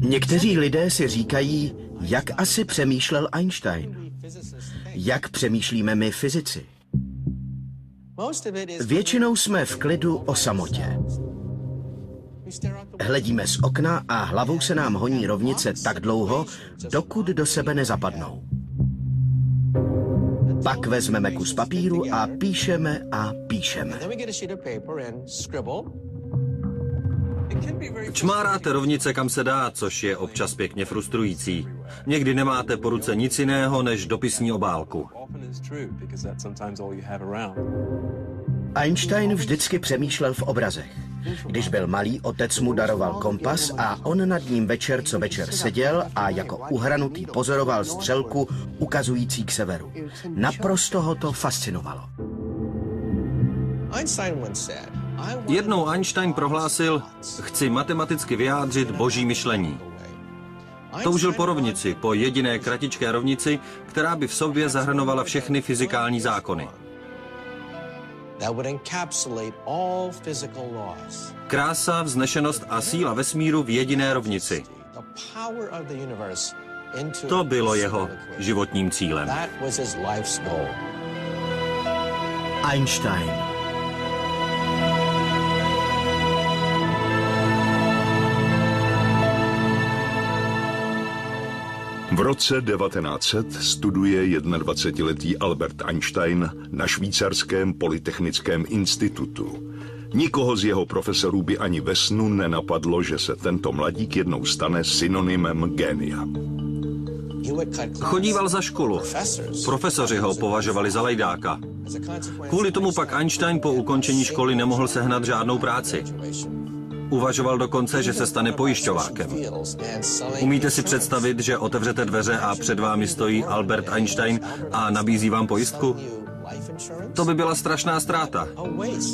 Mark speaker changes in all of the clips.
Speaker 1: Někteří lidé si říkají, jak asi přemýšlel Einstein. Jak přemýšlíme my fyzici? Většinou jsme v klidu o samotě. Hledíme z okna a hlavou se nám honí rovnice tak dlouho, dokud do sebe nezapadnou. Pak vezmeme kus papíru a píšeme a píšeme.
Speaker 2: Čmáráte rovnice kam se dá, což je občas pěkně frustrující. Někdy nemáte po ruce nic jiného než dopisní obálku.
Speaker 1: Einstein vždycky přemýšlel v obrazech. Když byl malý, otec mu daroval kompas a on nad ním večer co večer seděl a jako uhranutý pozoroval střelku ukazující k severu. Naprosto ho to fascinovalo.
Speaker 2: Jednou Einstein prohlásil, chci matematicky vyjádřit boží myšlení. Toužil po rovnici, po jediné kratičké rovnici, která by v sobě zahrnovala všechny fyzikální zákony. Krása, vznešenost a síla vesmíru v jediné rovnici. To bylo jeho životním cílem.
Speaker 1: Einstein.
Speaker 3: V roce 1900 studuje 21-letý Albert Einstein na švýcarském polytechnickém institutu. Nikoho z jeho profesorů by ani ve snu nenapadlo, že se tento mladík jednou stane synonymem génia.
Speaker 2: Chodíval za školu. Profesoři ho považovali za lejdáka. Kvůli tomu pak Einstein po ukončení školy nemohl sehnat žádnou práci. Uvažoval dokonce, že se stane pojišťovákem. Umíte si představit, že otevřete dveře a před vámi stojí Albert Einstein a nabízí vám pojistku? To by byla strašná ztráta.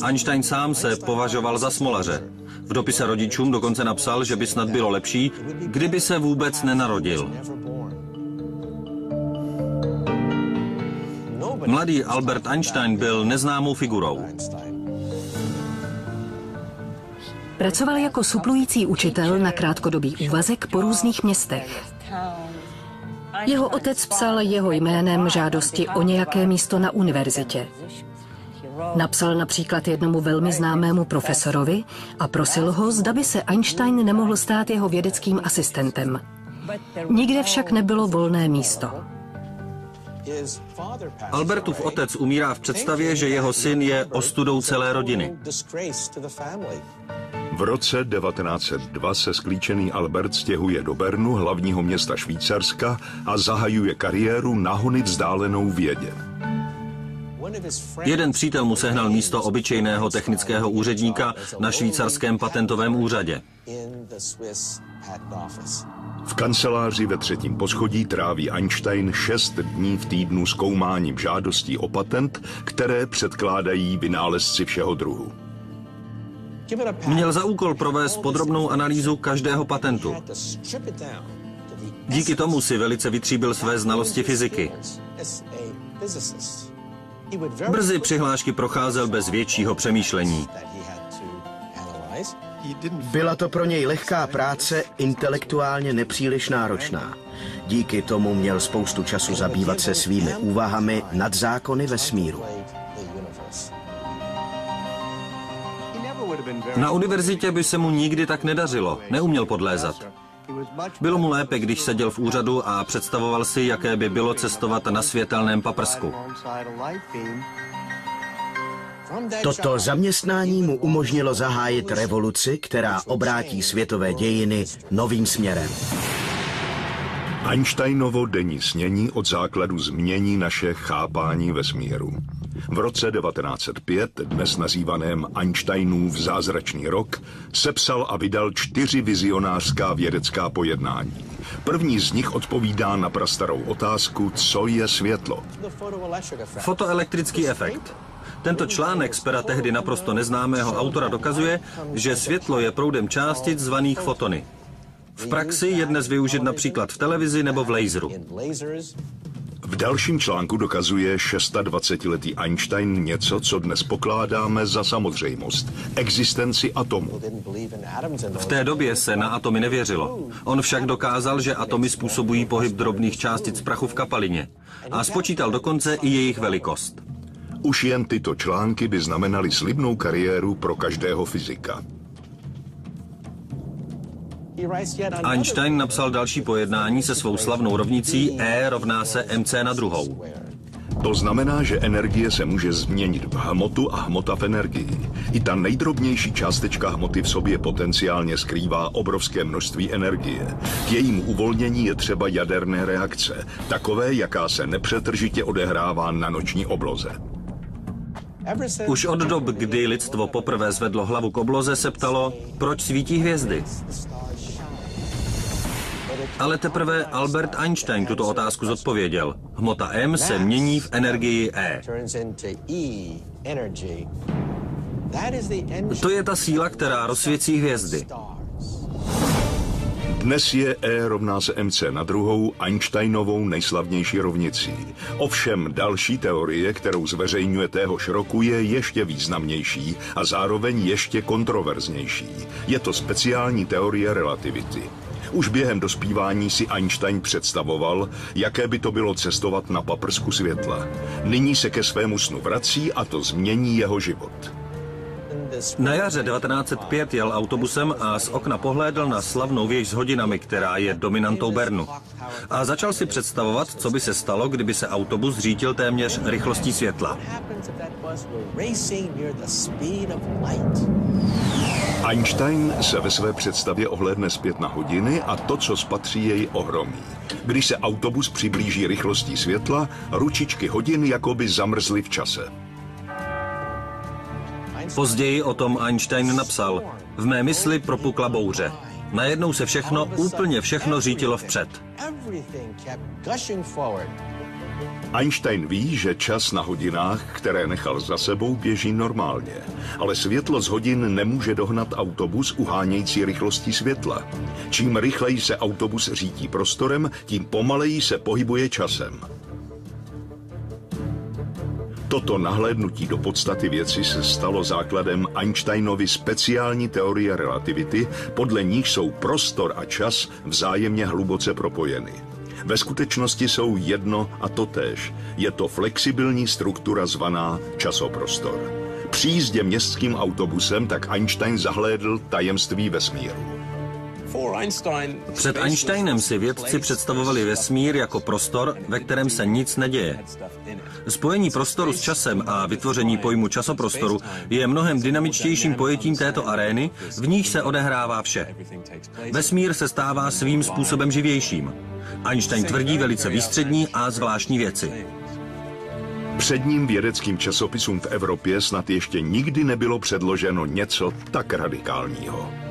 Speaker 2: Einstein sám se považoval za smolaře. V dopise rodičům dokonce napsal, že by snad bylo lepší, kdyby se vůbec nenarodil. Mladý Albert Einstein byl neznámou figurou.
Speaker 4: Pracoval jako suplující učitel na krátkodobý úvazek po různých městech. Jeho otec psal jeho jménem žádosti o nějaké místo na univerzitě. Napsal například jednomu velmi známému profesorovi a prosil ho, zda by se Einstein nemohl stát jeho vědeckým asistentem. Nikde však nebylo volné místo.
Speaker 2: Albertův otec umírá v představě, že jeho syn je ostudou celé rodiny.
Speaker 3: V roce 1902 se sklíčený Albert stěhuje do Bernu, hlavního města Švýcarska, a zahajuje kariéru nahony vzdálenou vědě.
Speaker 2: Jeden přítel mu sehnal místo obyčejného technického úředníka na švýcarském patentovém úřadě.
Speaker 3: V kanceláři ve třetím poschodí tráví Einstein šest dní v týdnu zkoumáním žádostí o patent, které předkládají vynálezci všeho druhu.
Speaker 2: Měl za úkol provést podrobnou analýzu každého patentu. Díky tomu si velice vytříbil své znalosti fyziky. Brzy přihlášky procházel bez většího přemýšlení.
Speaker 1: Byla to pro něj lehká práce, intelektuálně nepříliš náročná. Díky tomu měl spoustu času zabývat se svými úvahami nad zákony vesmíru.
Speaker 2: Na univerzitě by se mu nikdy tak nedařilo, neuměl podlézat. Bylo mu lépe, když seděl v úřadu a představoval si, jaké by bylo cestovat na světelném paprsku.
Speaker 1: Toto zaměstnání mu umožnilo zahájit revoluci, která obrátí světové dějiny novým směrem.
Speaker 3: Einsteinovo denní snění od základu změní naše chápání vesmíru. V roce 1905, dnes nazývaném Einsteinův zázračný rok, sepsal a vydal čtyři vizionářská vědecká pojednání. První z nich odpovídá na prastarou otázku, co je světlo.
Speaker 2: Fotoelektrický efekt. Tento článek z pera tehdy naprosto neznámého autora dokazuje, že světlo je proudem částic zvaných fotony. V praxi je dnes využit například v televizi nebo v laseru.
Speaker 3: V dalším článku dokazuje 26-letý Einstein něco, co dnes pokládáme za samozřejmost. Existenci atomu.
Speaker 2: V té době se na atomy nevěřilo. On však dokázal, že atomy způsobují pohyb drobných částic prachu v kapalině. A spočítal dokonce i jejich velikost.
Speaker 3: Už jen tyto články by znamenaly slibnou kariéru pro každého fyzika.
Speaker 2: Einstein napsal další pojednání se svou slavnou rovnicí E rovná se mc na druhou.
Speaker 3: To znamená, že energie se může změnit v hmotu a hmota v energii. I ta nejdrobnější částečka hmoty v sobě potenciálně skrývá obrovské množství energie. K jejímu uvolnění je třeba jaderné reakce, takové, jaká se nepřetržitě odehrává na noční obloze.
Speaker 2: Už od dob, kdy lidstvo poprvé zvedlo hlavu k obloze, se ptalo, proč svítí hvězdy. Ale teprve Albert Einstein tuto otázku zodpověděl. Hmota M se mění v energii E. To je ta síla, která rozsvěcí hvězdy.
Speaker 3: Dnes je E rovná se mc na druhou Einsteinovou nejslavnější rovnicí. Ovšem další teorie, kterou zveřejňuje téhož roku, je ještě významnější a zároveň ještě kontroverznější. Je to speciální teorie relativity. Už během dospívání si Einstein představoval, jaké by to bylo cestovat na paprsku světla. Nyní se ke svému snu vrací a to změní jeho život.
Speaker 2: Na jaře 1905 jel autobusem a z okna pohlédl na slavnou věž s hodinami, která je dominantou Bernu. A začal si představovat, co by se stalo, kdyby se autobus řítil téměř rychlostí světla.
Speaker 3: Einstein se ve své představě ohlédne zpět na hodiny a to, co spatří, jej ohromí. Když se autobus přiblíží rychlostí světla, ručičky hodin jakoby zamrzly v čase.
Speaker 2: Později o tom Einstein napsal, v mé mysli propukla bouře. Najednou se všechno, úplně všechno řítilo vpřed.
Speaker 3: Einstein ví, že čas na hodinách, které nechal za sebou, běží normálně. Ale světlo z hodin nemůže dohnat autobus uhánějící rychlostí světla. Čím rychleji se autobus řítí prostorem, tím pomaleji se pohybuje časem. Toto nahlédnutí do podstaty věci se stalo základem Einsteinovy speciální teorie relativity, podle níž jsou prostor a čas vzájemně hluboce propojeny. Ve skutečnosti jsou jedno a totéž. Je to flexibilní struktura zvaná časoprostor. Při jízdě městským autobusem tak Einstein zahlédl tajemství vesmíru.
Speaker 2: Před Einsteinem si vědci představovali vesmír jako prostor, ve kterém se nic neděje. Spojení prostoru s časem a vytvoření pojmu časoprostoru je mnohem dynamičtějším pojetím této arény, v níž se odehrává vše. Vesmír se stává svým způsobem živějším. Einstein tvrdí velice výstřední a zvláštní věci.
Speaker 3: Předním vědeckým časopisům v Evropě snad ještě nikdy nebylo předloženo něco tak radikálního.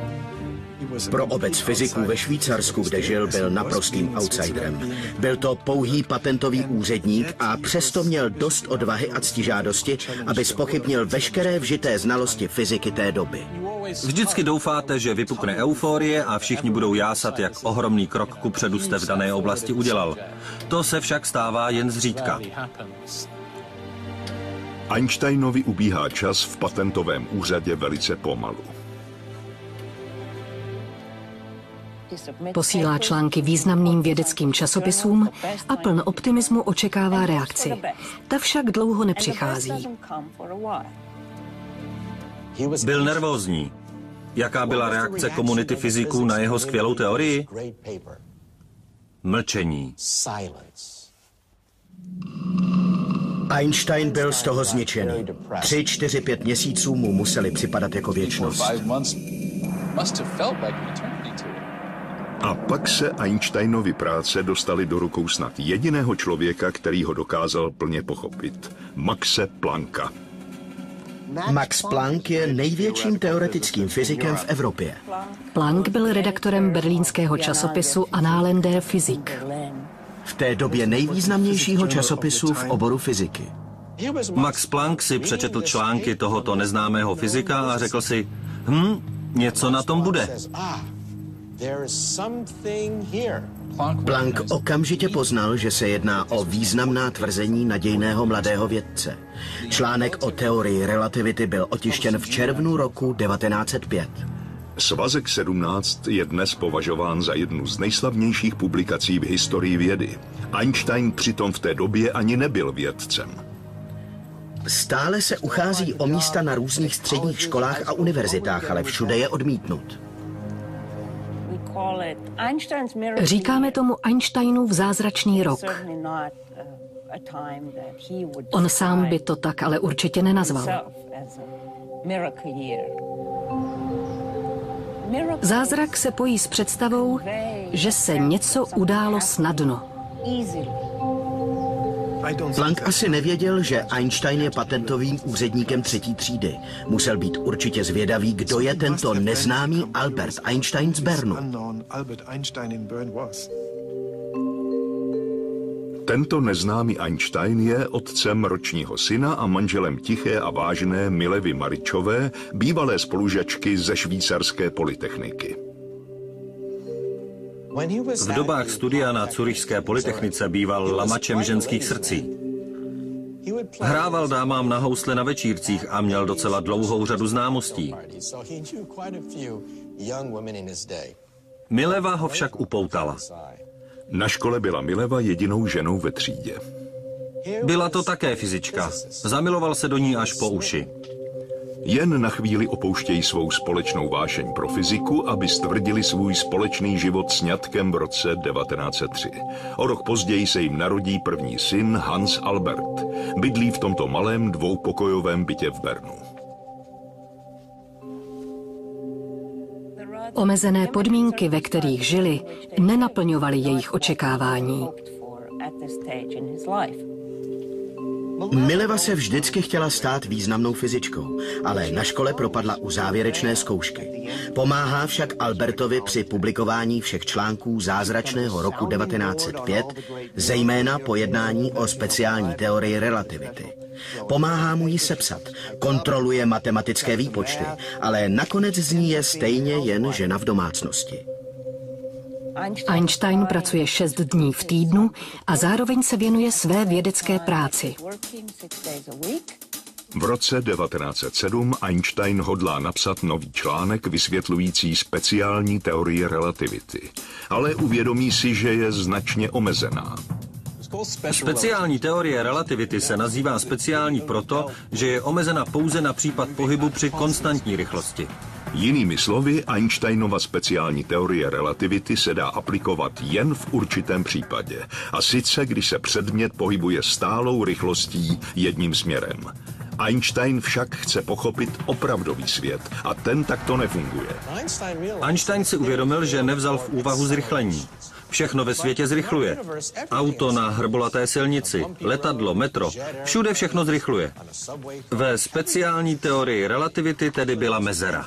Speaker 1: Pro obec fyziků ve Švýcarsku, kde žil, byl naprostým outsiderem. Byl to pouhý patentový úředník a přesto měl dost odvahy a ctižádosti, aby spochybnil veškeré vžité znalosti fyziky té doby.
Speaker 2: Vždycky doufáte, že vypukne euforie a všichni budou jásat, jak ohromný krok ku předu jste v dané oblasti udělal. To se však stává jen zřídka.
Speaker 3: Einsteinovi ubíhá čas v patentovém úřadě velice pomalu.
Speaker 4: Posílá články významným vědeckým časopisům a pln optimismu očekává reakci. Ta však dlouho nepřichází.
Speaker 2: Byl nervózní. Jaká byla reakce komunity fyziků na jeho skvělou teorii? Mlčení.
Speaker 1: Einstein byl z toho zničený. Tři, čtyři, pět měsíců mu museli připadat jako věčnost.
Speaker 3: A pak se Einsteinovy práce dostali do rukou snad jediného člověka, který ho dokázal plně pochopit. Maxe Plancka.
Speaker 1: Max Planck je největším teoretickým fyzikem v Evropě.
Speaker 4: Planck byl redaktorem berlínského časopisu Annalen der Physik.
Speaker 1: V té době nejvýznamnějšího časopisu v oboru fyziky.
Speaker 2: Max Planck si přečetl články tohoto neznámého fyzika a řekl si, hm, něco na tom bude.
Speaker 1: Planck okamžitě poznal, že se jedná o významná tvrzení nadějného mladého vědce. Článek o teorii relativity byl otištěn v červnu roku 1905.
Speaker 3: Svazek 17 je dnes považován za jednu z nejslavnějších publikací v historii vědy. Einstein přitom v té době ani nebyl vědcem.
Speaker 1: Stále se uchází o místa na různých středních školách a univerzitách, ale všude je odmítnut.
Speaker 4: Říkáme tomu Einsteinův zázračný rok. On sám by to tak ale určitě nenazval. Zázrak se pojí s představou, že se něco událo snadno.
Speaker 1: Planck asi nevěděl, že Einstein je patentovým úředníkem třetí třídy. Musel být určitě zvědavý, kdo je tento neznámý Albert Einstein z Bernu.
Speaker 3: Tento neznámý Einstein je otcem ročního syna a manželem tiché a vážné Milevy Maričové, bývalé spolužačky ze švýcarské polytechniky.
Speaker 2: V dobách studia na Curichské polytechnice býval lamačem ženských srdcí. Hrával dámám na housle na večírcích a měl docela dlouhou řadu známostí. Mileva ho však upoutala.
Speaker 3: Na škole byla Mileva jedinou ženou ve třídě.
Speaker 2: Byla to také fyzička. Zamiloval se do ní až po uši.
Speaker 3: Jen na chvíli opouštějí svou společnou vášeň pro fyziku, aby stvrdili svůj společný život sňatkem v roce 1903. O rok později se jim narodí první syn Hans Albert. Bydlí v tomto malém dvoupokojovém bytě v Bernu.
Speaker 4: Omezené podmínky, ve kterých žili, nenaplňovaly jejich očekávání.
Speaker 1: Mileva se vždycky chtěla stát významnou fyzičkou, ale na škole propadla u závěrečné zkoušky. Pomáhá však Albertovi při publikování všech článků zázračného roku 1905, zejména pojednání o speciální teorii relativity. Pomáhá mu ji sepsat, kontroluje matematické výpočty, ale nakonec z ní je stejně jen žena v domácnosti.
Speaker 4: Einstein pracuje šest dní v týdnu a zároveň se věnuje své vědecké práci.
Speaker 3: V roce 1907 Einstein hodlá napsat nový článek vysvětlující speciální teorii relativity, ale uvědomí si, že je značně omezená.
Speaker 2: Speciální teorie relativity se nazývá speciální proto, že je omezena pouze na případ pohybu při konstantní rychlosti.
Speaker 3: Jinými slovy, Einsteinova speciální teorie relativity se dá aplikovat jen v určitém případě. A sice, když se předmět pohybuje stálou rychlostí jedním směrem. Einstein však chce pochopit opravdový svět a ten takto nefunguje.
Speaker 2: Einstein si uvědomil, že nevzal v úvahu zrychlení. Všechno ve světě zrychluje. Auto na hrbolaté silnici, letadlo, metro, všude všechno zrychluje. Ve speciální teorii relativity tedy byla mezera.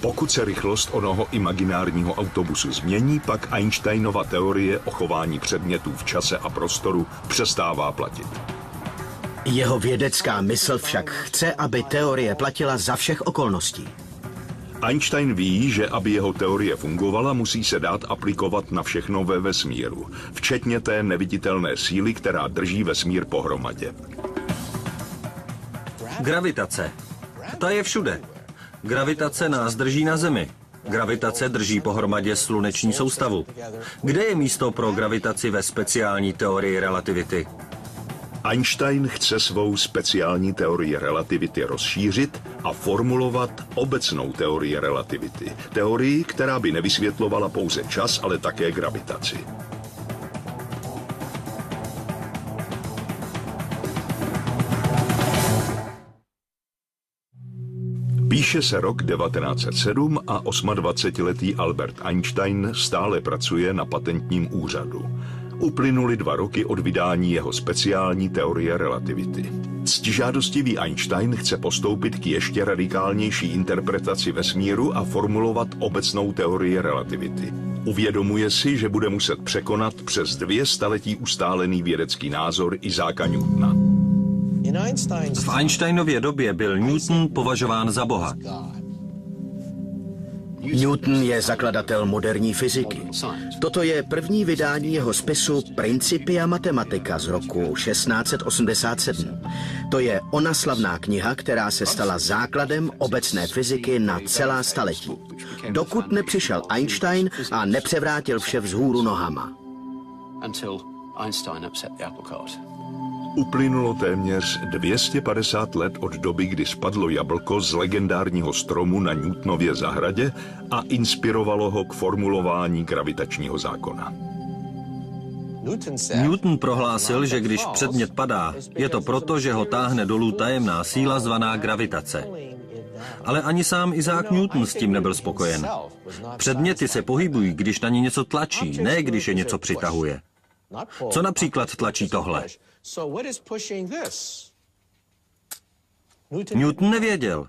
Speaker 3: Pokud se rychlost onoho imaginárního autobusu změní, pak Einsteinova teorie o chování předmětů v čase a prostoru přestává platit.
Speaker 1: Jeho vědecká mysl však chce, aby teorie platila za všech okolností.
Speaker 3: Einstein ví, že aby jeho teorie fungovala, musí se dát aplikovat na všechno ve vesmíru, včetně té neviditelné síly, která drží vesmír pohromadě.
Speaker 2: Gravitace. Ta je všude. Gravitace nás drží na Zemi. Gravitace drží pohromadě sluneční soustavu. Kde je místo pro gravitaci ve speciální teorii relativity?
Speaker 3: Einstein chce svou speciální teorii relativity rozšířit a formulovat obecnou teorii relativity. Teorii, která by nevysvětlovala pouze čas, ale také gravitaci. Píše se rok 1907 a 28-letý Albert Einstein stále pracuje na patentním úřadu. Uplynuly dva roky od vydání jeho speciální teorie relativity. Ctižádostivý Einstein chce postoupit k ještě radikálnější interpretaci vesmíru a formulovat obecnou teorii relativity. Uvědomuje si, že bude muset překonat přes dvě staletí ustálený vědecký názor Izáka Newtona.
Speaker 2: V Einsteinově době byl Newton považován za boha.
Speaker 1: Newton je zakladatel moderní fyziky. Toto je první vydání jeho spisu Principia Mathematica z roku 1687. To je ona slavná kniha, která se stala základem obecné fyziky na celá staletí. Dokud nepřišel Einstein a nepřevrátil vše vzhůru nohama.
Speaker 3: Uplynulo téměř 250 let od doby, kdy spadlo jablko z legendárního stromu na Newtonově zahradě a inspirovalo ho k formulování gravitačního zákona.
Speaker 2: Newton prohlásil, že když předmět padá, je to proto, že ho táhne dolů tajemná síla zvaná gravitace. Ale ani sám Isaac Newton s tím nebyl spokojen. Předměty se pohybují, když na ně něco tlačí, ne když je něco přitahuje. Co například tlačí tohle? Newton nevěděl.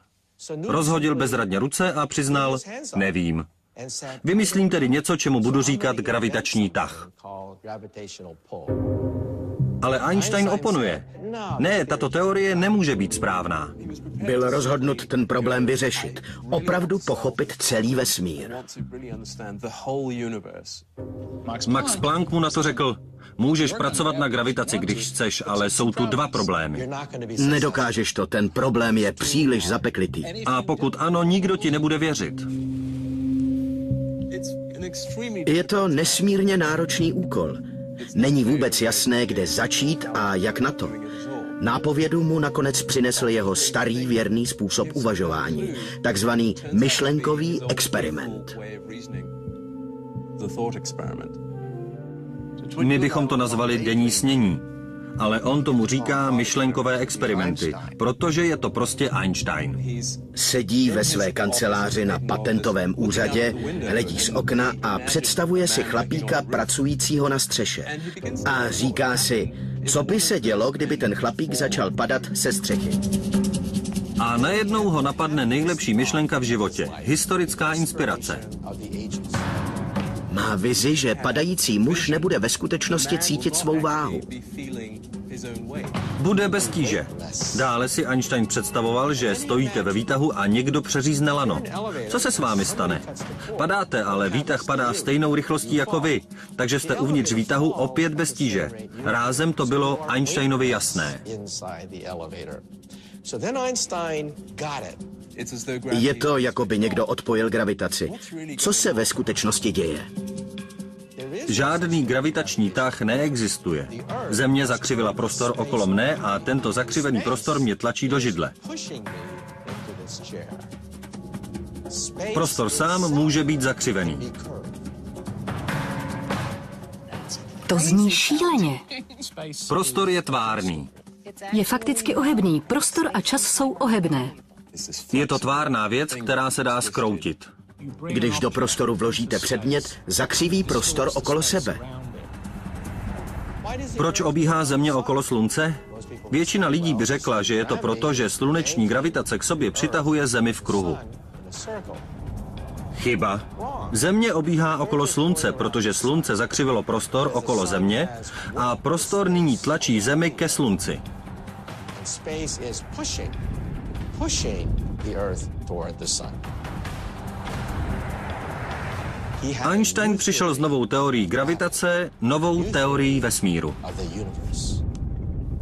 Speaker 2: Rozhodil bezradně ruce a přiznal, nevím. Vymyslím tedy něco, čemu budu říkat gravitační tah. Ale Einstein oponuje. Ne, tato teorie nemůže být správná.
Speaker 1: Byl rozhodnut ten problém vyřešit. Opravdu pochopit celý vesmír.
Speaker 2: Max Planck mu na to řekl, můžeš pracovat na gravitaci, když chceš, ale jsou tu dva problémy.
Speaker 1: Nedokážeš to, ten problém je příliš zapeklitý.
Speaker 2: A pokud ano, nikdo ti nebude věřit.
Speaker 1: Je to nesmírně náročný úkol. Není vůbec jasné, kde začít a jak na to. Nápovědu mu nakonec přinesl jeho starý věrný způsob uvažování, takzvaný myšlenkový experiment.
Speaker 2: My bychom to nazvali denní snění, ale on tomu říká myšlenkové experimenty, protože je to prostě Einstein.
Speaker 1: Sedí ve své kanceláři na patentovém úřadě, hledí z okna a představuje si chlapíka pracujícího na střeše. A říká si, co by se dělo, kdyby ten chlapík začal padat se střechy.
Speaker 2: A najednou ho napadne nejlepší myšlenka v životě. Historická inspirace.
Speaker 1: Má vizi, že padající muž nebude ve skutečnosti cítit svou váhu.
Speaker 2: Bude bez tíže. Dále si Einstein představoval, že stojíte ve výtahu a někdo přeřízne lano. Co se s vámi stane? Padáte, ale výtah padá stejnou rychlostí jako vy, takže jste uvnitř výtahu opět bez tíže. Rázem to bylo Einsteinovi jasné.
Speaker 1: Je to, jako by někdo odpojil gravitaci. Co se ve skutečnosti děje?
Speaker 2: Žádný gravitační tah neexistuje. Země zakřivila prostor okolo mne a tento zakřivený prostor mě tlačí do židle. Prostor sám může být zakřivený.
Speaker 4: To zní šíleně.
Speaker 2: Prostor je tvárný.
Speaker 4: Je fakticky ohebný. Prostor a čas jsou ohebné.
Speaker 2: Je to tvárná věc, která se dá skroutit.
Speaker 1: Když do prostoru vložíte předmět, zakřiví prostor okolo sebe.
Speaker 2: Proč obíhá Země okolo Slunce? Většina lidí by řekla, že je to proto, že sluneční gravitace k sobě přitahuje Zemi v kruhu. Chyba. Země obíhá okolo Slunce, protože Slunce zakřivilo prostor okolo Země a prostor nyní tlačí Zemi ke Slunci. Einstein přišel s novou teorií gravitace, novou teorií vesmíru.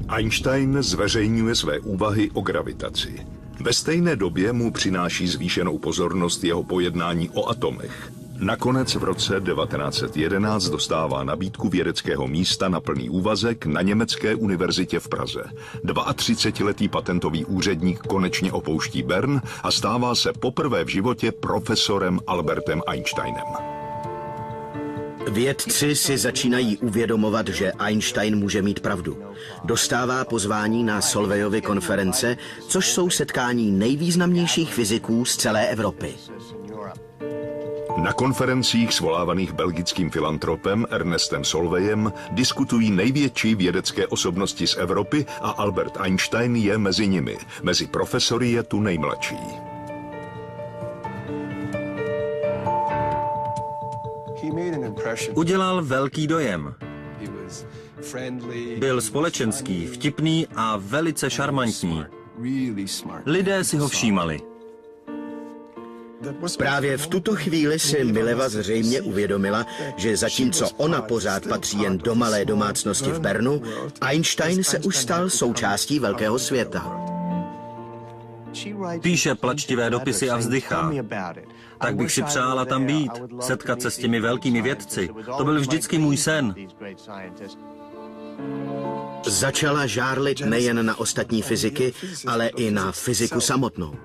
Speaker 3: Einstein zveřejňuje své úvahy o gravitaci. Ve stejné době mu přináší zvýšenou pozornost jeho pojednání o atomech. Nakonec v roce 1911 dostává nabídku vědeckého místa na plný úvazek na Německé univerzitě v Praze. 32-letý patentový úředník konečně opouští Bern a stává se poprvé v životě profesorem Albertem Einsteinem.
Speaker 1: Vědci si začínají uvědomovat, že Einstein může mít pravdu. Dostává pozvání na Solvejovy konference, což jsou setkání nejvýznamnějších fyziků z celé Evropy.
Speaker 3: Na konferencích svolávaných belgickým filantropem Ernestem Solvejem diskutují největší vědecké osobnosti z Evropy a Albert Einstein je mezi nimi. Mezi profesory je tu nejmladší.
Speaker 2: Udělal velký dojem. Byl společenský, vtipný a velice šarmantní. Lidé si ho všímali.
Speaker 1: Právě v tuto chvíli si Mileva zřejmě uvědomila, že zatímco ona pořád patří jen do malé domácnosti v Bernu, Einstein se už stal součástí velkého světa.
Speaker 2: Píše plačtivé dopisy a vzdychá. Tak bych si přála tam být, setkat se s těmi velkými vědci. To byl vždycky můj sen.
Speaker 1: Začala žárlit nejen na ostatní fyziky, ale i na fyziku samotnou.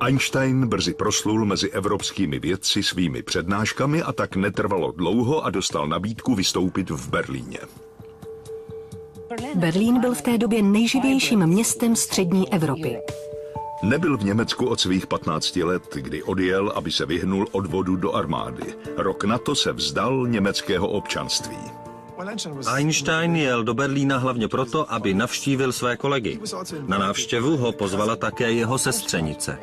Speaker 3: Einstein brzy proslul mezi evropskými vědci svými přednáškami a tak netrvalo dlouho a dostal nabídku vystoupit v Berlíně.
Speaker 4: Berlín byl v té době nejživějším městem střední Evropy.
Speaker 3: Nebyl v Německu od svých 15 let, kdy odjel, aby se vyhnul odvodu do armády. Rok na to se vzdal německého občanství.
Speaker 2: Einstein jel do Berlína hlavně proto, aby navštívil své kolegy. Na návštěvu ho pozvala také jeho sestřenice.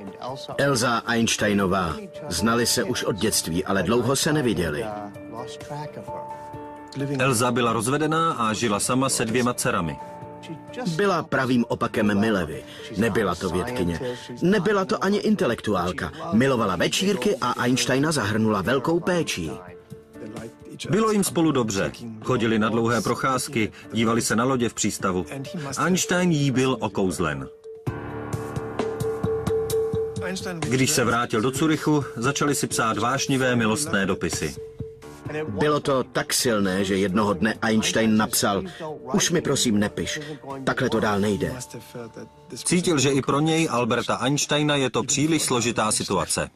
Speaker 1: Elza Einsteinová. Znali se už od dětství, ale dlouho se neviděli.
Speaker 2: Elza byla rozvedená a žila sama se dvěma dcerami.
Speaker 1: Byla pravým opakem Milevy. Nebyla to vědkyně. Nebyla to ani intelektuálka. Milovala večírky a Einsteina zahrnula velkou péčí.
Speaker 2: Bylo jim spolu dobře. Chodili na dlouhé procházky, dívali se na lodě v přístavu. Einstein jí byl okouzlen. Když se vrátil do Curychu, začali si psát vášnivé milostné dopisy.
Speaker 1: Bylo to tak silné, že jednoho dne Einstein napsal, už mi prosím nepiš, takhle to dál nejde.
Speaker 2: Cítil, že i pro něj, Alberta Einsteina, je to příliš složitá situace.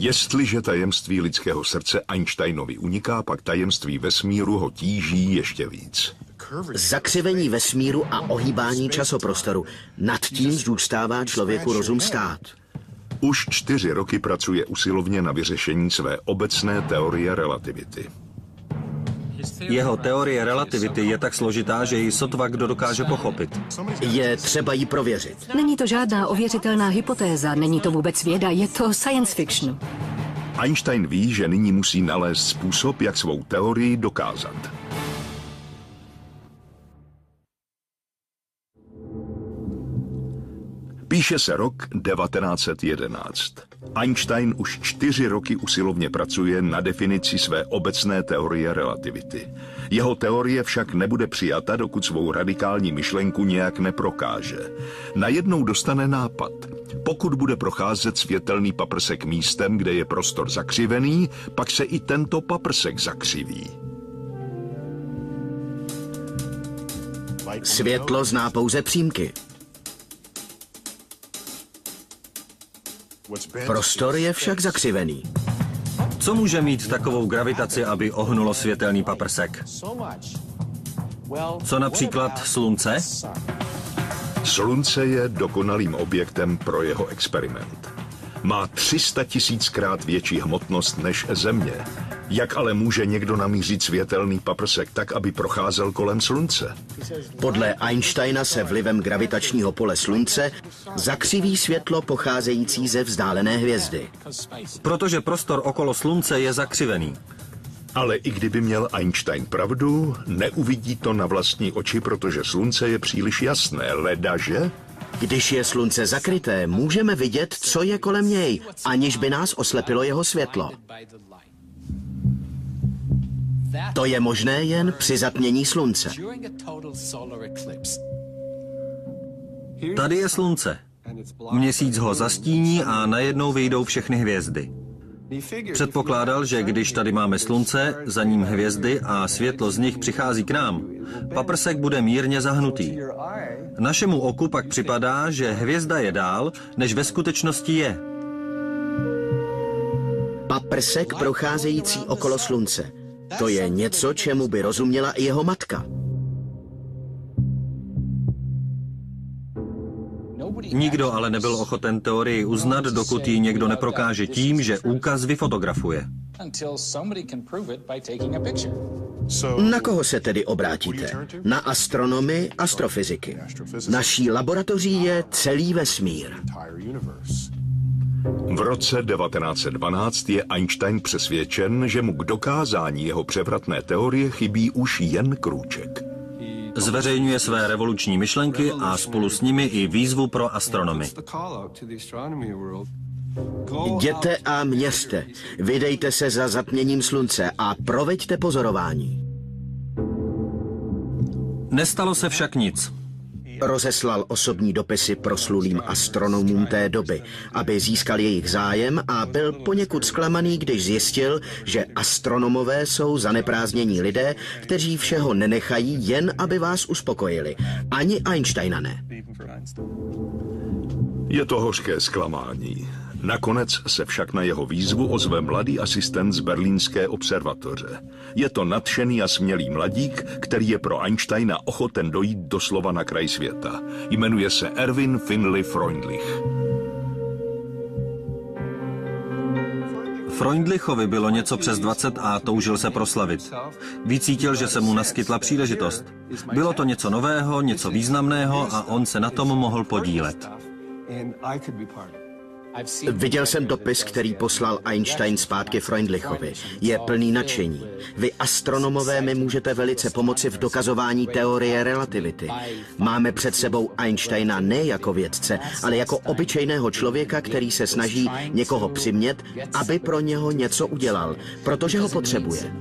Speaker 3: Jestliže tajemství lidského srdce Einsteinovi uniká, pak tajemství vesmíru ho tíží ještě víc.
Speaker 1: Zakřivení vesmíru a ohýbání časoprostoru. Nad tím zůstává člověku rozum stát.
Speaker 3: Už čtyři roky pracuje usilovně na vyřešení své obecné teorie relativity.
Speaker 2: Jeho teorie relativity je tak složitá, že ji sotva kdo dokáže pochopit.
Speaker 1: Je třeba ji prověřit.
Speaker 4: Není to žádná ověřitelná hypotéza, není to vůbec věda, je to science fiction.
Speaker 3: Einstein ví, že nyní musí nalézt způsob, jak svou teorii dokázat. Píše se rok 1911. Einstein už čtyři roky usilovně pracuje na definici své obecné teorie relativity. Jeho teorie však nebude přijata, dokud svou radikální myšlenku nějak neprokáže. Najednou dostane nápad. Pokud bude procházet světelný paprsek místem, kde je prostor zakřivený, pak se i tento paprsek zakřiví.
Speaker 1: Světlo zná pouze přímky. Prostor je však zakřivený.
Speaker 2: Co může mít takovou gravitaci, aby ohnulo světelný paprsek? Co například slunce?
Speaker 3: Slunce je dokonalým objektem pro jeho experiment. Má 300 tisíckrát větší hmotnost než Země. Jak ale může někdo namířit světelný paprsek tak, aby procházel kolem Slunce?
Speaker 1: Podle Einsteina se vlivem gravitačního pole Slunce zakřiví světlo pocházející ze vzdálené hvězdy.
Speaker 2: Protože prostor okolo Slunce je zakřivený.
Speaker 3: Ale i kdyby měl Einstein pravdu, neuvidí to na vlastní oči, protože Slunce je příliš jasné. Ledaže
Speaker 1: když je slunce zakryté, můžeme vidět, co je kolem něj, aniž by nás oslepilo jeho světlo. To je možné jen při zatmění slunce.
Speaker 2: Tady je slunce. Měsíc ho zastíní a najednou vyjdou všechny hvězdy. Předpokládal, že když tady máme slunce, za ním hvězdy a světlo z nich přichází k nám, paprsek bude mírně zahnutý. Našemu oku pak připadá, že hvězda je dál, než ve skutečnosti je.
Speaker 1: Paprsek procházející okolo slunce. To je něco, čemu by rozuměla i jeho matka.
Speaker 2: Nikdo ale nebyl ochoten teorii uznat, dokud ji někdo neprokáže tím, že úkaz vyfotografuje.
Speaker 1: Na koho se tedy obrátíte? Na astronomy, astrofyziky. Naší laboratoří je celý vesmír.
Speaker 3: V roce 1912 je Einstein přesvědčen, že mu k dokázání jeho převratné teorie chybí už jen krůček.
Speaker 2: Zveřejňuje své revoluční myšlenky a spolu s nimi i výzvu pro astronomy.
Speaker 1: Jděte a měřte. Vydejte se za zatměním slunce a proveďte pozorování.
Speaker 2: Nestalo se však nic.
Speaker 1: Rozeslal osobní dopisy proslulým astronomům té doby, aby získal jejich zájem a byl poněkud zklamaný, když zjistil, že astronomové jsou zaneprázdnění lidé, kteří všeho nenechají jen, aby vás uspokojili. Ani Einsteina ne.
Speaker 3: Je to hořké zklamání. Nakonec se však na jeho výzvu ozve mladý asistent z berlínské observatoře. Je to nadšený a smělý mladík, který je pro Einsteina ochoten dojít doslova na kraj světa. Jmenuje se Erwin Finley Freundlich.
Speaker 2: Freundlichovi bylo něco přes 20 a toužil se proslavit. Vycítil, že se mu naskytla příležitost. Bylo to něco nového, něco významného a on se na tom mohl podílet.
Speaker 1: Viděl jsem dopis, který poslal Einstein zpátky Freundlichovi. Je plný nadšení. Vy astronomové mi můžete velice pomoci v dokazování teorie relativity. Máme před sebou Einsteina ne jako vědce, ale jako obyčejného člověka, který se snaží někoho přimět, aby pro něho něco udělal, protože ho potřebuje.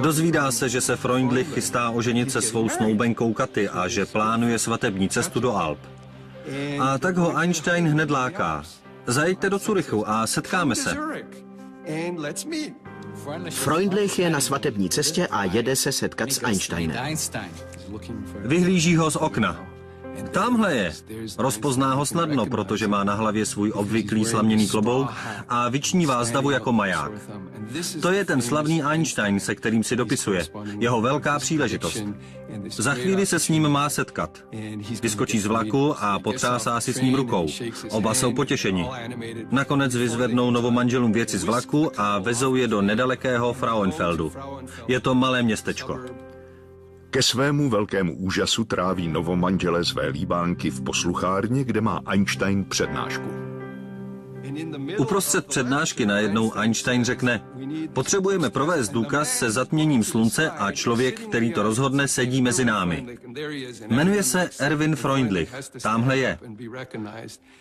Speaker 2: Dozvídá se, že se Freundlich chystá oženit se svou snoubenkou Katy a že plánuje svatební cestu do Alp. A tak ho Einstein hned láká. Zajďte do Curychu a setkáme se.
Speaker 1: Freundlich je na svatební cestě a jede se setkat s Einsteinem.
Speaker 2: Vyhlíží ho z okna. Tamhle je. Rozpozná ho snadno, protože má na hlavě svůj obvyklý slaměný klobouk a vyčnívá zdavu jako maják. To je ten slavný Einstein, se kterým si dopisuje. Jeho velká příležitost. Za chvíli se s ním má setkat. Vyskočí z vlaku a potřásá si s ním rukou. Oba jsou potěšeni. Nakonec vyzvednou novomanželům věci z vlaku a vezou je do nedalekého Frauenfeldu. Je to malé městečko.
Speaker 3: Ke svému velkému úžasu tráví novomanželé své líbánky v posluchárně, kde má Einstein přednášku.
Speaker 2: Uprostřed přednášky najednou Einstein řekne, potřebujeme provést důkaz se zatměním slunce a člověk, který to rozhodne, sedí mezi námi. Jmenuje se Erwin Freundlich, tamhle je.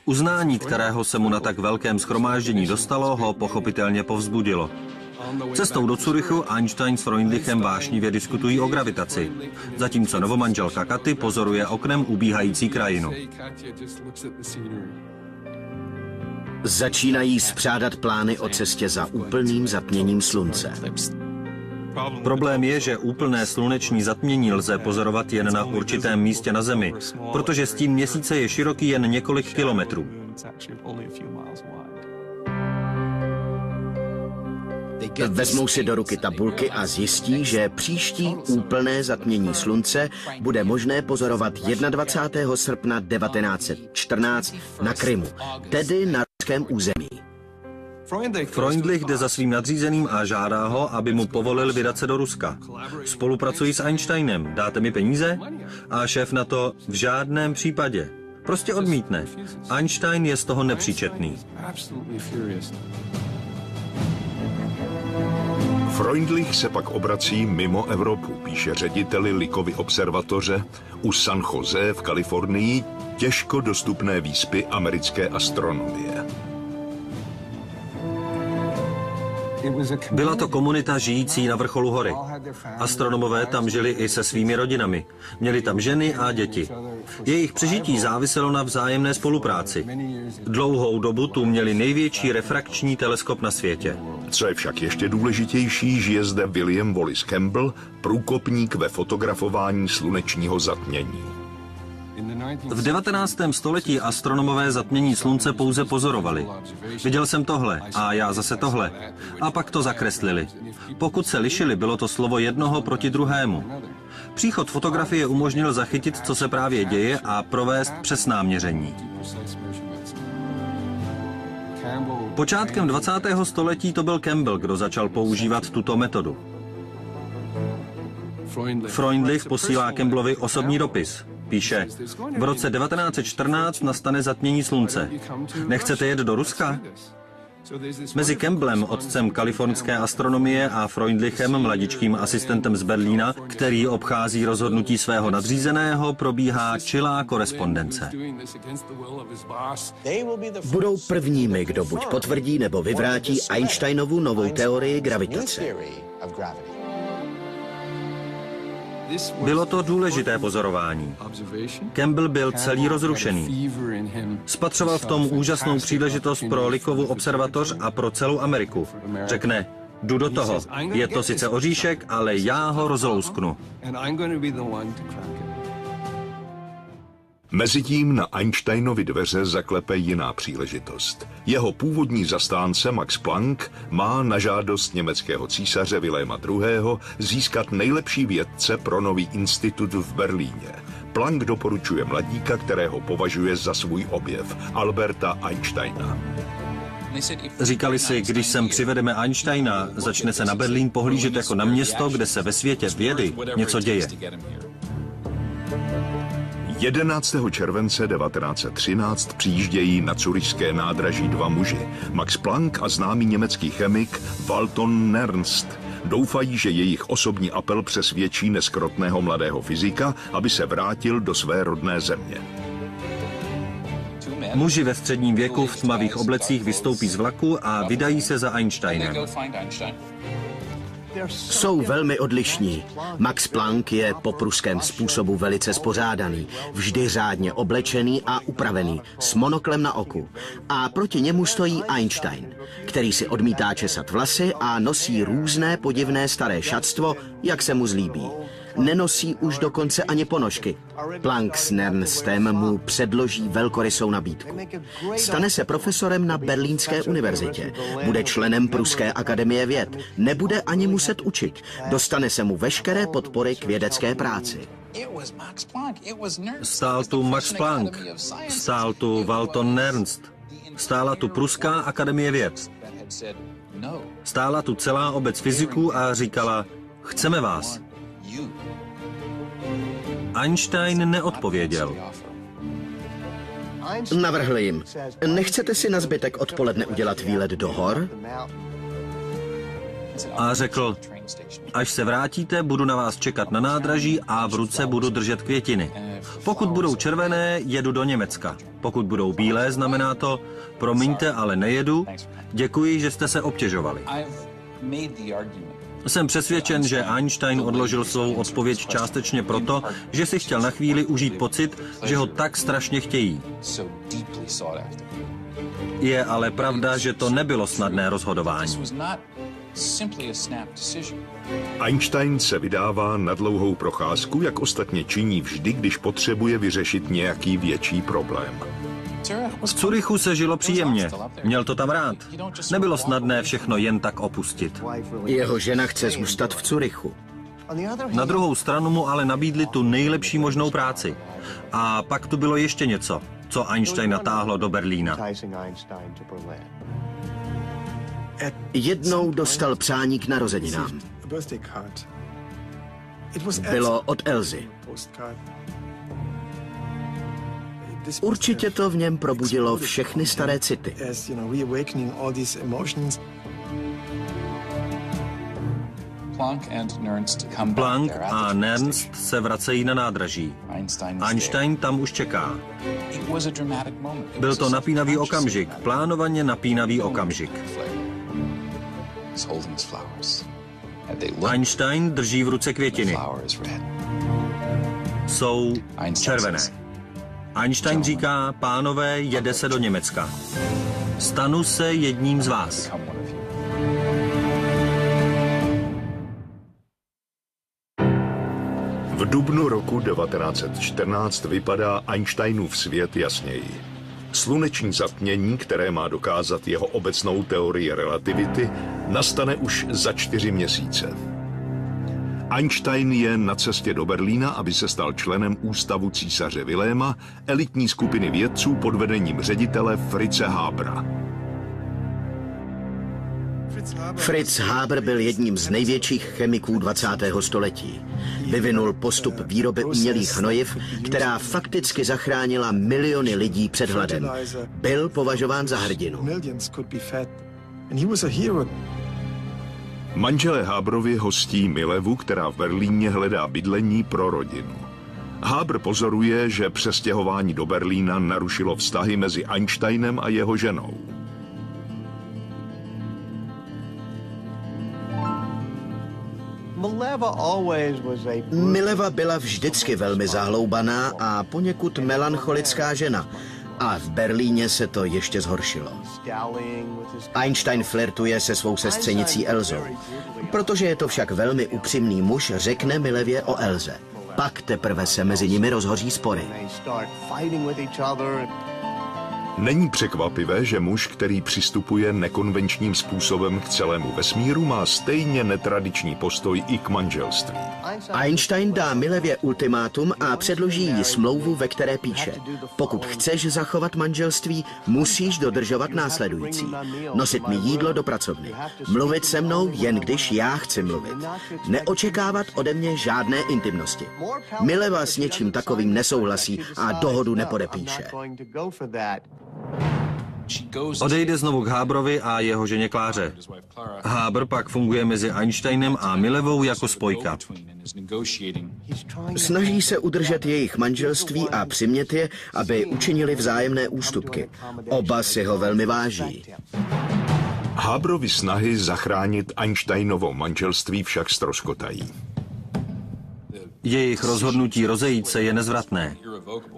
Speaker 2: Uznání, kterého se mu na tak velkém schromáždění dostalo, ho pochopitelně povzbudilo. Cestou do Curychu Einstein s Freundlichem vášnivě diskutují o gravitaci, zatímco novomanželka Katy pozoruje oknem ubíhající krajinu.
Speaker 1: Začínají spřádat plány o cestě za úplným zatměním slunce.
Speaker 2: Problém je, že úplné sluneční zatmění lze pozorovat jen na určitém místě na Zemi, protože stín měsíce je široký jen několik kilometrů.
Speaker 1: Vezmou si do ruky tabulky a zjistí, že příští úplné zatmění slunce bude možné pozorovat 21. srpna 1914 na Krymu, tedy na ruském území.
Speaker 2: Freundlich jde za svým nadřízeným a žádá ho, aby mu povolil vydat se do Ruska. Spolupracují s Einsteinem, dáte mi peníze? A šéf na to v žádném případě. Prostě odmítne. Einstein je z toho nepříčetný.
Speaker 3: Freundlich se pak obrací mimo Evropu, píše řediteli Likovy observatoře u San Jose v Kalifornii, těžko dostupné výspy americké astronomie.
Speaker 2: Byla to komunita žijící na vrcholu hory. Astronomové tam žili i se svými rodinami. Měli tam ženy a děti. Jejich přežití záviselo na vzájemné spolupráci. Dlouhou dobu tu měli největší refrakční teleskop na světě.
Speaker 3: Co je však ještě důležitější, žije zde William Wallace Campbell, průkopník ve fotografování slunečního zatmění.
Speaker 2: V 19. století astronomové zatmění slunce pouze pozorovali. Viděl jsem tohle a já zase tohle. A pak to zakreslili. Pokud se lišili, bylo to slovo jednoho proti druhému. Příchod fotografie umožnil zachytit, co se právě děje a provést přesná měření. Počátkem 20. století to byl Campbell, kdo začal používat tuto metodu. Freundlich posílá Campbellovi osobní dopis. Píše, v roce 1914 nastane zatmění slunce. Nechcete jet do Ruska? Mezi Campbellem, otcem kalifornské astronomie, a Freundlichem, mladičkým asistentem z Berlína, který obchází rozhodnutí svého nadřízeného, probíhá čilá korespondence.
Speaker 1: Budou prvními, kdo buď potvrdí nebo vyvrátí Einsteinovu novou teorii gravitace.
Speaker 2: Bylo to důležité pozorování. Campbell byl celý rozrušený. Spatřoval v tom úžasnou příležitost pro Likovu observatoř a pro celou Ameriku. Řekne, jdu do toho. Je to sice oříšek, ale já ho rozlousknu.
Speaker 3: Mezitím na Einsteinovi dveře zaklepe jiná příležitost. Jeho původní zastánce Max Planck má na žádost německého císaře Viléma II. získat nejlepší vědce pro nový institut v Berlíně. Planck doporučuje mladíka, kterého považuje za svůj objev, Alberta Einsteina.
Speaker 2: Říkali si, když sem přivedeme Einsteina, začne se na Berlín pohlížet jako na město, kde se ve světě vědy něco děje.
Speaker 3: 11. července 1913 přijíždějí na curišské nádraží dva muži, Max Planck a známý německý chemik Walton Nernst. Doufají, že jejich osobní apel přesvědčí neskrotného mladého fyzika, aby se vrátil do své rodné země.
Speaker 2: Muži ve středním věku v tmavých oblecích vystoupí z vlaku a vydají se za Einsteinem.
Speaker 1: Jsou velmi odlišní. Max Planck je po pruském způsobu velice spořádaný, vždy řádně oblečený a upravený, s monoklem na oku. A proti němu stojí Einstein, který si odmítá česat vlasy a nosí různé podivné staré šatstvo, jak se mu zlíbí nenosí už dokonce ani ponožky. Planck s Nernstem mu předloží velkorysou nabídku. Stane se profesorem na Berlínské univerzitě, bude členem Pruské akademie věd, nebude ani muset učit, dostane se mu veškeré podpory k vědecké práci.
Speaker 2: Stál tu Max Planck, stál tu Walton Nernst, stála tu Pruská akademie věd. Stála tu celá obec fyziků a říkala, chceme vás. Einstein neodpověděl.
Speaker 1: Navrhl jim, nechcete si na zbytek odpoledne udělat výlet do hor?
Speaker 2: A řekl, až se vrátíte, budu na vás čekat na nádraží a v ruce budu držet květiny. Pokud budou červené, jedu do Německa. Pokud budou bílé, znamená to, promiňte, ale nejedu, děkuji, že jste se obtěžovali. Jsem přesvědčen, že Einstein odložil svou odpověď částečně proto, že si chtěl na chvíli užít pocit, že ho tak strašně chtějí. Je ale pravda, že to nebylo snadné rozhodování.
Speaker 3: Einstein se vydává na dlouhou procházku, jak ostatně činí vždy, když potřebuje vyřešit nějaký větší problém.
Speaker 2: V Curychu se žilo příjemně. Měl to tam rád. Nebylo snadné všechno jen tak opustit.
Speaker 1: Jeho žena chce zůstat v Curychu.
Speaker 2: Na druhou stranu mu ale nabídli tu nejlepší možnou práci. A pak tu bylo ještě něco, co Einstein natáhlo do Berlína.
Speaker 1: Jednou dostal přání k narozeninám. Bylo od Elzy. Určitě to v něm probudilo všechny staré city.
Speaker 2: Planck a Nernst se vracejí na nádraží. Einstein tam už čeká. Byl to napínavý okamžik, plánovaně napínavý okamžik. Einstein drží v ruce květiny. Jsou červené. Einstein říká, pánové, jede se do Německa. Stanu se jedním z vás.
Speaker 3: V dubnu roku 1914 vypadá Einsteinův svět jasněji. Sluneční zatmění, které má dokázat jeho obecnou teorii relativity, nastane už za čtyři měsíce. Einstein je na cestě do Berlína, aby se stal členem ústavu císaře Viléma, elitní skupiny vědců pod vedením ředitele Fritze Habra.
Speaker 1: Fritz Haber byl jedním z největších chemiků 20. století. Vyvinul postup výroby umělých hnojiv, která fakticky zachránila miliony lidí před hladem. Byl považován za hrdinu.
Speaker 3: Manželé Hábrovi hostí Milevu, která v Berlíně hledá bydlení pro rodinu. Hábr pozoruje, že přestěhování do Berlína narušilo vztahy mezi Einsteinem a jeho ženou.
Speaker 1: Mileva byla vždycky velmi zahloubaná a poněkud melancholická žena. A v Berlíně se to ještě zhoršilo. Einstein flirtuje se svou sestřenicí Elzou. Protože je to však velmi upřímný muž, řekne Milevě o Elze. Pak teprve se mezi nimi rozhoří spory.
Speaker 3: Není překvapivé, že muž, který přistupuje nekonvenčním způsobem k celému vesmíru, má stejně netradiční postoj i k manželství.
Speaker 1: Einstein dá Milevě ultimátum a předloží jí smlouvu, ve které píše Pokud chceš zachovat manželství, musíš dodržovat následující. Nosit mi jídlo do pracovny. Mluvit se mnou jen když já chci mluvit. Neočekávat ode mě žádné intimnosti. Mileva s něčím takovým nesouhlasí a dohodu nepodepíše.
Speaker 2: Odejde znovu k Hábrovi a jeho ženě Kláře. Hábr pak funguje mezi Einsteinem a Milevou jako spojka.
Speaker 1: Snaží se udržet jejich manželství a přimět je, aby učinili vzájemné ústupky. Oba si ho velmi váží.
Speaker 3: Hábrovi snahy zachránit Einsteinovo manželství však stroskotají.
Speaker 2: Jejich rozhodnutí rozejít se je nezvratné.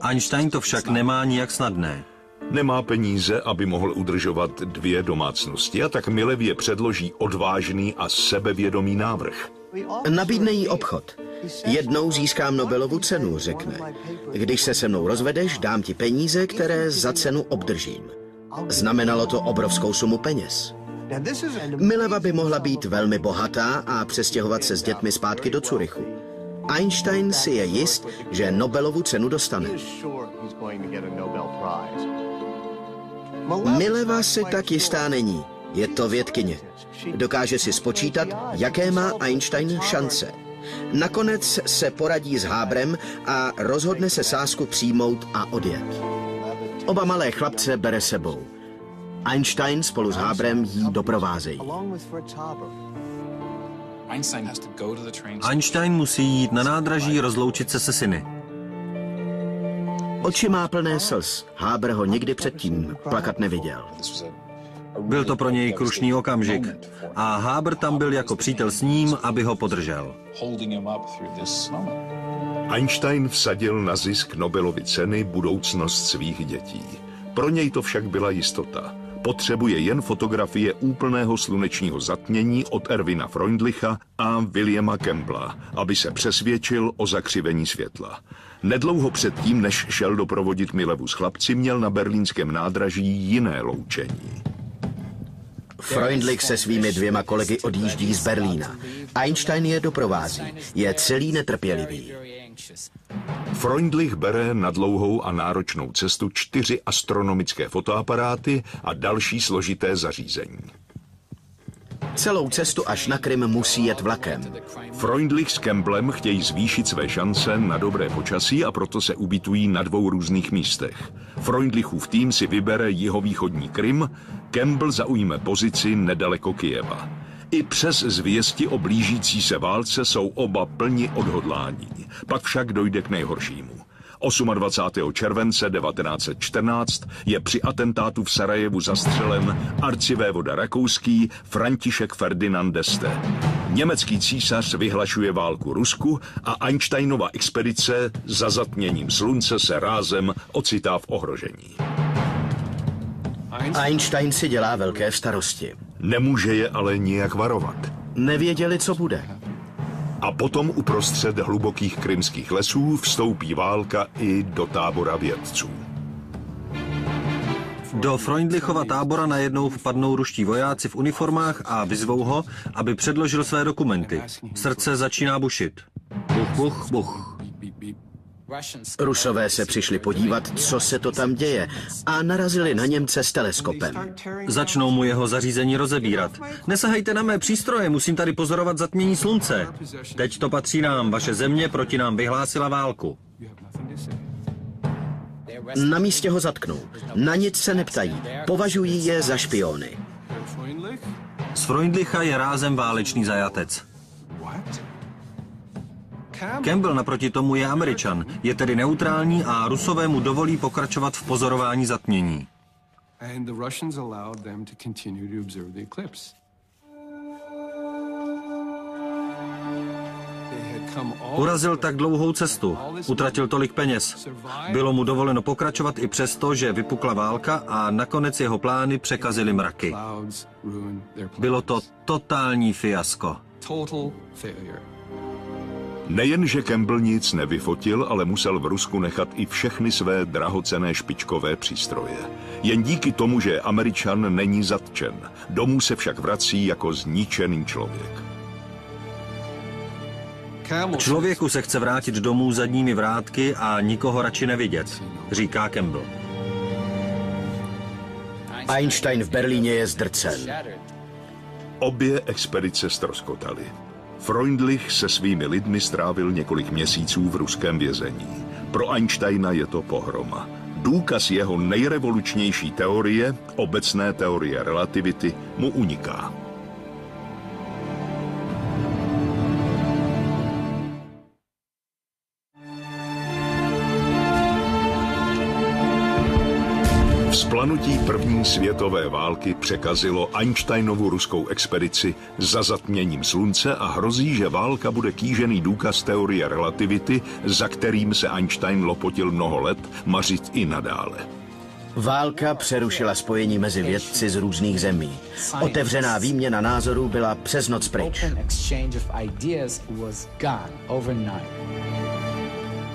Speaker 2: Einstein to však nemá nijak snadné.
Speaker 3: Nemá peníze, aby mohl udržovat dvě domácnosti a tak Milevě předloží odvážný a sebevědomý návrh.
Speaker 1: Nabídne jí obchod. Jednou získám Nobelovu cenu, řekne. Když se se mnou rozvedeš, dám ti peníze, které za cenu obdržím. Znamenalo to obrovskou sumu peněz. Mileva by mohla být velmi bohatá a přestěhovat se s dětmi zpátky do Curychu. Einstein si je jist, že Nobelovu cenu dostane. Mileva si tak jistá není. Je to vědkyně. Dokáže si spočítat, jaké má Einstein šance. Nakonec se poradí s Hábrem a rozhodne se sásku přijmout a odjet. Oba malé chlapce bere sebou. Einstein spolu s Hábrem jí doprovázejí.
Speaker 2: Einstein musí jít na nádraží rozloučit se se syny.
Speaker 1: Oči má plné slz. Háber ho nikdy předtím plakat neviděl.
Speaker 2: Byl to pro něj krušný okamžik a Háber tam byl jako přítel s ním, aby ho podržel.
Speaker 3: Einstein vsadil na zisk Nobelovy ceny budoucnost svých dětí. Pro něj to však byla jistota. Potřebuje jen fotografie úplného slunečního zatmění od Ervina Freundlicha a Williama Campbella, aby se přesvědčil o zakřivení světla. Nedlouho předtím, než šel doprovodit Milevu s chlapci, měl na berlínském nádraží jiné loučení.
Speaker 1: Freundlich se svými dvěma kolegy odjíždí z Berlína. Einstein je doprovází. Je celý netrpělivý.
Speaker 3: Freundlich bere na dlouhou a náročnou cestu čtyři astronomické fotoaparáty a další složité zařízení.
Speaker 1: Celou cestu až na Krym musí jet vlakem.
Speaker 3: Freundlich s Campbellem chtějí zvýšit své šance na dobré počasí a proto se ubytují na dvou různých místech. Freundlichův tým si vybere jihovýchodní Krym, Campbell zaujme pozici nedaleko Kijeva. I přes zvěsti o blížící se válce jsou oba plni odhodlání. Pak však dojde k nejhoršímu. 28. července 1914 je při atentátu v Sarajevu zastřelen arcivévoda rakouský František Ferdinand d'Este. Německý císař vyhlašuje válku Rusku a Einsteinova expedice za zatměním slunce se rázem ocitá v ohrožení.
Speaker 1: Einstein si dělá velké starosti.
Speaker 3: Nemůže je ale nijak varovat.
Speaker 1: Nevěděli, co bude.
Speaker 3: A potom uprostřed hlubokých krymských lesů vstoupí válka i do tábora vědců.
Speaker 2: Do Freundlichova tábora najednou vpadnou ruští vojáci v uniformách a vyzvou ho, aby předložil své dokumenty. Srdce začíná bušit. Buch, buch, buch.
Speaker 1: Rusové se přišli podívat, co se to tam děje a narazili na Němce s teleskopem.
Speaker 2: Začnou mu jeho zařízení rozebírat. Nesahejte na mé přístroje, musím tady pozorovat zatmění slunce. Teď to patří nám, vaše země proti nám vyhlásila válku.
Speaker 1: Na místě ho zatknou. Na nic se neptají. Považují je za špiony.
Speaker 2: Z Freundlicha je rázem válečný zajatec. Campbell naproti tomu je Američan, je tedy neutrální a Rusové mu dovolí pokračovat v pozorování zatmění. Urazil tak dlouhou cestu, utratil tolik peněz. Bylo mu dovoleno pokračovat i přesto, že vypukla válka a nakonec jeho plány překazily mraky. Bylo to totální fiasko.
Speaker 3: Nejen, že Campbell nic nevyfotil, ale musel v Rusku nechat i všechny své drahocené špičkové přístroje. Jen díky tomu, že Američan není zatčen. Domů se však vrací jako zničený člověk.
Speaker 2: Člověku se chce vrátit domů zadními vrátky a nikoho radši nevidět, říká Campbell.
Speaker 1: Einstein v Berlíně je zdrcen.
Speaker 3: Obě expedice stroskotaly. Freundlich se svými lidmi strávil několik měsíců v ruském vězení. Pro Einsteina je to pohroma. Důkaz jeho nejrevolučnější teorie, obecné teorie relativity, mu uniká. Vzplanutí první světové války překazilo Einsteinovu ruskou expedici za zatměním slunce a hrozí, že válka bude kýžený důkaz teorie relativity, za kterým se Einstein lopotil mnoho let, mařit i nadále.
Speaker 1: Válka přerušila spojení mezi vědci z různých zemí. Otevřená výměna názorů byla přes noc pryč.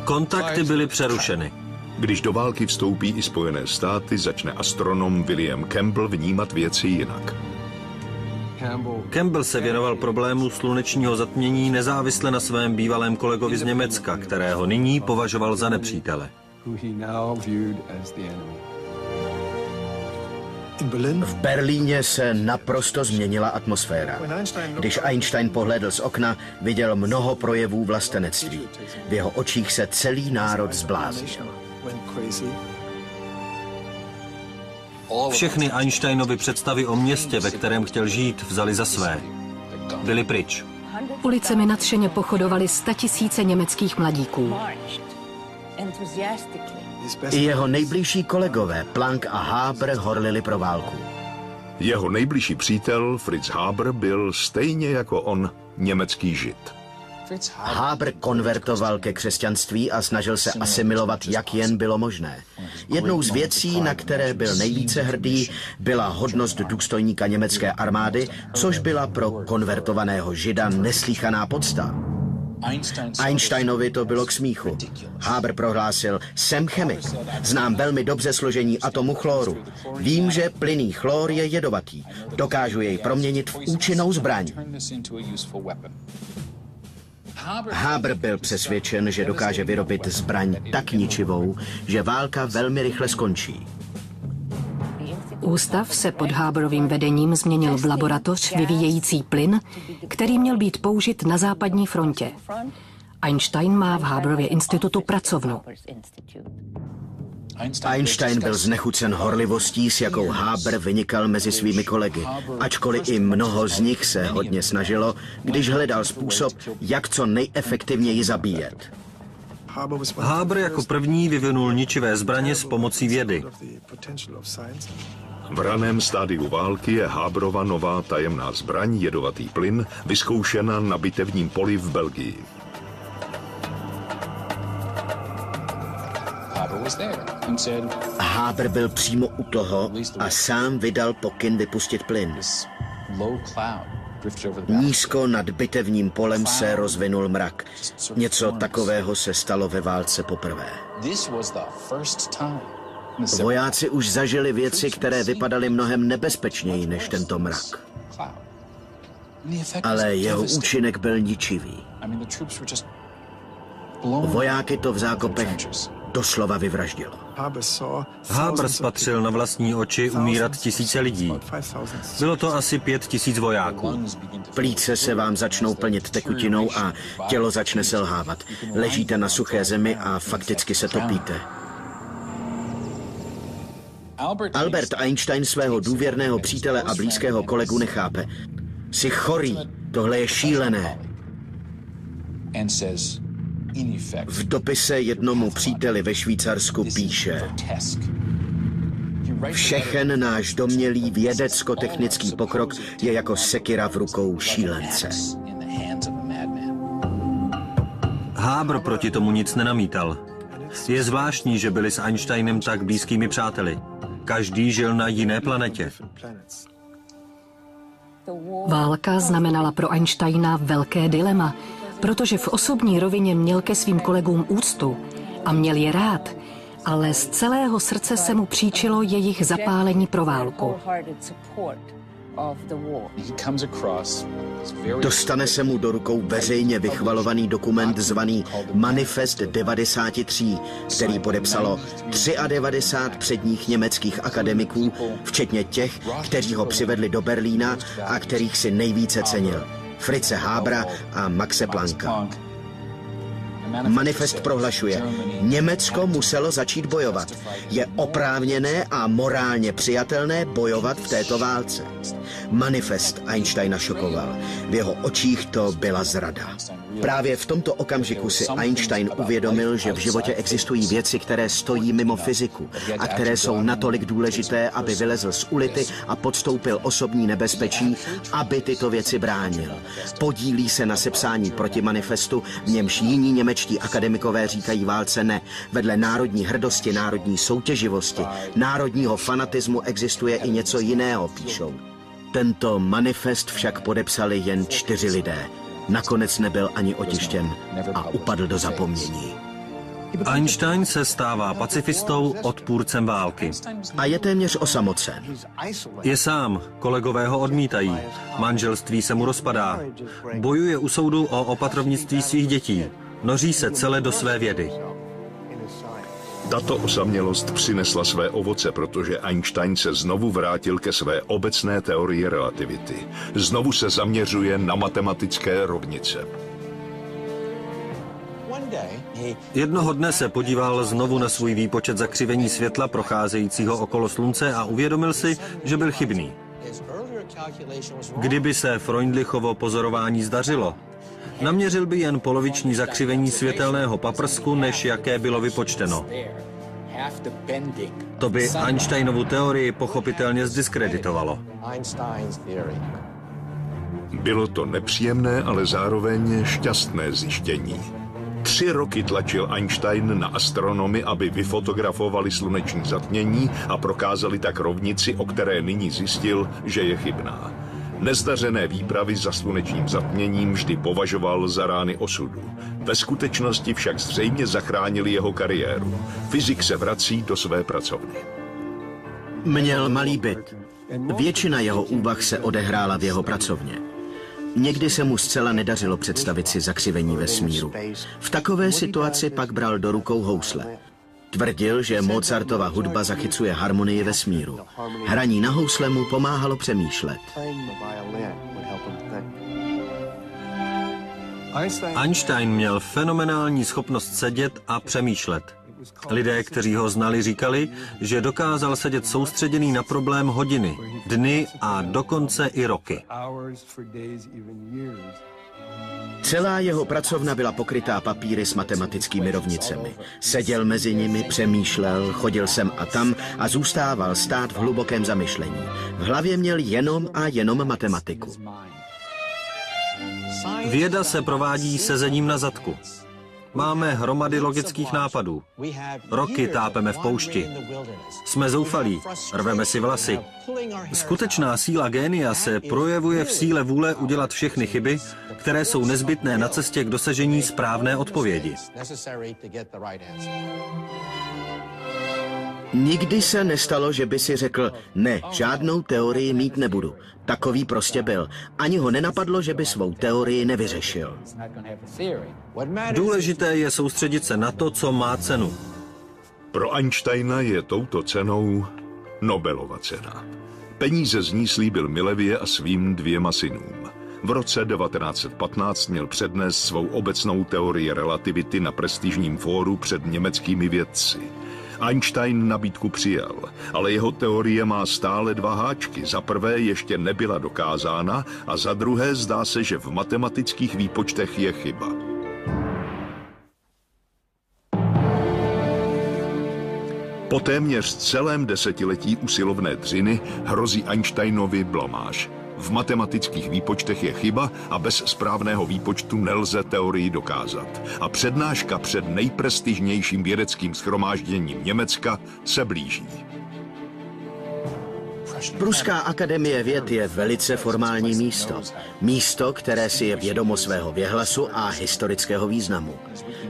Speaker 2: Kontakty byly přerušeny.
Speaker 3: Když do války vstoupí i Spojené státy, začne astronom William Campbell vnímat věci jinak.
Speaker 2: Campbell se věnoval problému slunečního zatmění nezávisle na svém bývalém kolegovi z Německa, kterého nyní považoval za nepřítele.
Speaker 1: V Berlíně se naprosto změnila atmosféra. Když Einstein pohledl z okna, viděl mnoho projevů vlastenectví. V jeho očích se celý národ zbláznil.
Speaker 2: Všechny Einsteinovy představy o městě, ve kterém chtěl žít, vzali za své. Byli pryč.
Speaker 4: Ulicemi nadšeně pochodovali statisíce německých mladíků.
Speaker 1: I jeho nejbližší kolegové Planck a Haber horlili pro válku.
Speaker 3: Jeho nejbližší přítel Fritz Haber byl stejně jako on německý žid.
Speaker 1: Haber konvertoval ke křesťanství a snažil se asimilovat, jak jen bylo možné. Jednou z věcí, na které byl nejvíce hrdý, byla hodnost důstojníka německé armády, což byla pro konvertovaného žida neslíchaná podsta. Einsteinovi to bylo k smíchu. Haber prohlásil, jsem chemik, znám velmi dobře složení atomu chloru. Vím, že plyný chlor je jedovatý. Dokážu jej proměnit v účinnou zbraň. Haber byl přesvědčen, že dokáže vyrobit zbraň tak ničivou, že válka velmi rychle skončí.
Speaker 4: Ústav se pod Haberovým vedením změnil v laboratoř vyvíjející plyn, který měl být použit na západní frontě. Einstein má v Haberově institutu pracovnu.
Speaker 1: Einstein byl znechucen horlivostí, s jakou Haber vynikal mezi svými kolegy, ačkoliv i mnoho z nich se hodně snažilo, když hledal způsob, jak co nejefektivněji zabíjet.
Speaker 2: Haber jako první vyvinul ničivé zbraně s pomocí vědy.
Speaker 3: V raném stádiu války je Haberova nová tajemná zbraň, jedovatý plyn, vyzkoušena na bitevním poli v Belgii.
Speaker 1: Haber byl přímo u toho a sám vydal pokyn vypustit plyn. Nízko nad bitevním polem se rozvinul mrak. Něco takového se stalo ve válce poprvé. Vojáci už zažili věci, které vypadaly mnohem nebezpečněji než tento mrak. Ale jeho účinek byl ničivý. Vojáky to v zákopech doslova vyvraždilo.
Speaker 2: Haber spatřil na vlastní oči umírat tisíce lidí. Bylo to asi pět tisíc vojáků.
Speaker 1: Plíce se vám začnou plnit tekutinou a tělo začne selhávat. Ležíte na suché zemi a fakticky se topíte. Albert Einstein svého důvěrného přítele a blízkého kolegu nechápe. Jsi chorý, tohle je šílené. V dopise jednomu příteli ve Švýcarsku píše Všechen náš domělý vědecko-technický pokrok je jako sekira v rukou šílence.
Speaker 2: Hábr proti tomu nic nenamítal. Je zvláštní, že byli s Einsteinem tak blízkými přáteli. Každý žil na jiné planetě.
Speaker 4: Válka znamenala pro Einsteina velké dilema, protože v osobní rovině měl ke svým kolegům úctu a měl je rád, ale z celého srdce se mu příčilo jejich zapálení pro válku.
Speaker 1: Dostane se mu do rukou veřejně vychvalovaný dokument zvaný Manifest 93, který podepsalo 93 předních německých akademiků, včetně těch, kteří ho přivedli do Berlína a kterých si nejvíce cenil. Fritze Hábra a Maxe Plancka. Manifest prohlašuje, Německo muselo začít bojovat. Je oprávněné a morálně přijatelné bojovat v této válce. Manifest Einsteina šokoval. V jeho očích to byla zrada. Právě v tomto okamžiku si Einstein uvědomil, že v životě existují věci, které stojí mimo fyziku a které jsou natolik důležité, aby vylezl z ulity a podstoupil osobní nebezpečí, aby tyto věci bránil. Podílí se na sepsání proti manifestu, v němž jiní němečtí akademikové říkají válce ne. Vedle národní hrdosti, národní soutěživosti, národního fanatismu existuje i něco jiného, píšou. Tento manifest však podepsali jen čtyři lidé. Nakonec nebyl ani otištěn a upadl do zapomnění.
Speaker 2: Einstein se stává pacifistou, odpůrcem války.
Speaker 1: A je téměř osamocen.
Speaker 2: Je sám, kolegové ho odmítají, manželství se mu rozpadá. Bojuje u soudu o opatrovnictví svých dětí. Noří se celé do své vědy.
Speaker 3: Tato osamělost přinesla své ovoce, protože Einstein se znovu vrátil ke své obecné teorii relativity. Znovu se zaměřuje na matematické rovnice.
Speaker 2: Jednoho dne se podíval znovu na svůj výpočet zakřivení světla procházejícího okolo slunce a uvědomil si, že byl chybný. Kdyby se Freundlichovo pozorování zdařilo, naměřil by jen poloviční zakřivení světelného paprsku, než jaké bylo vypočteno. To by Einsteinovu teorii pochopitelně zdiskreditovalo.
Speaker 3: Bylo to nepříjemné, ale zároveň šťastné zjištění. Tři roky tlačil Einstein na astronomy, aby vyfotografovali sluneční zatmění a prokázali tak rovnici, o které nyní zjistil, že je chybná. Nezdařené výpravy za slunečním zatměním vždy považoval za rány osudu. Ve skutečnosti však zřejmě zachránili jeho kariéru. Fyzik se vrací do své pracovny.
Speaker 1: Měl malý byt. Většina jeho úvah se odehrála v jeho pracovně. Někdy se mu zcela nedařilo představit si zakřivení vesmíru. V takové situaci pak bral do rukou housle. Tvrdil, že Mozartova hudba zachycuje harmonii vesmíru. Hraní na housle mu pomáhalo přemýšlet.
Speaker 2: Einstein měl fenomenální schopnost sedět a přemýšlet. Lidé, kteří ho znali, říkali, že dokázal sedět soustředěný na problém hodiny, dny a dokonce i roky.
Speaker 1: Celá jeho pracovna byla pokrytá papíry s matematickými rovnicemi. Seděl mezi nimi, přemýšlel, chodil sem a tam a zůstával stát v hlubokém zamyšlení. V hlavě měl jenom a jenom matematiku.
Speaker 2: Věda se provádí sezením na zadku. Máme hromady logických nápadů. Roky tápeme v poušti. Jsme zoufalí, rveme si vlasy. Skutečná síla génia se projevuje v síle vůle udělat všechny chyby, které jsou nezbytné na cestě k dosažení správné odpovědi.
Speaker 1: Nikdy se nestalo, že by si řekl, ne, žádnou teorii mít nebudu. Takový prostě byl. Ani ho nenapadlo, že by svou teorii nevyřešil.
Speaker 2: Důležité je soustředit se na to, co má cenu.
Speaker 3: Pro Einsteina je touto cenou Nobelova cena. Peníze z ní slíbil Milevě a svým dvěma synům. V roce 1915 měl přednést svou obecnou teorii relativity na prestižním fóru před německými vědci. Einstein nabídku přijal, ale jeho teorie má stále dva háčky. Za prvé ještě nebyla dokázána a za druhé zdá se, že v matematických výpočtech je chyba. Po téměř celém desetiletí usilovné dřiny hrozí Einsteinovi blamáž. V matematických výpočtech je chyba a bez správného výpočtu nelze teorii dokázat. A přednáška před nejprestižnějším vědeckým schromážděním Německa se blíží.
Speaker 1: Pruská akademie věd je velice formální místo. Místo, které si je vědomo svého věhlasu a historického významu.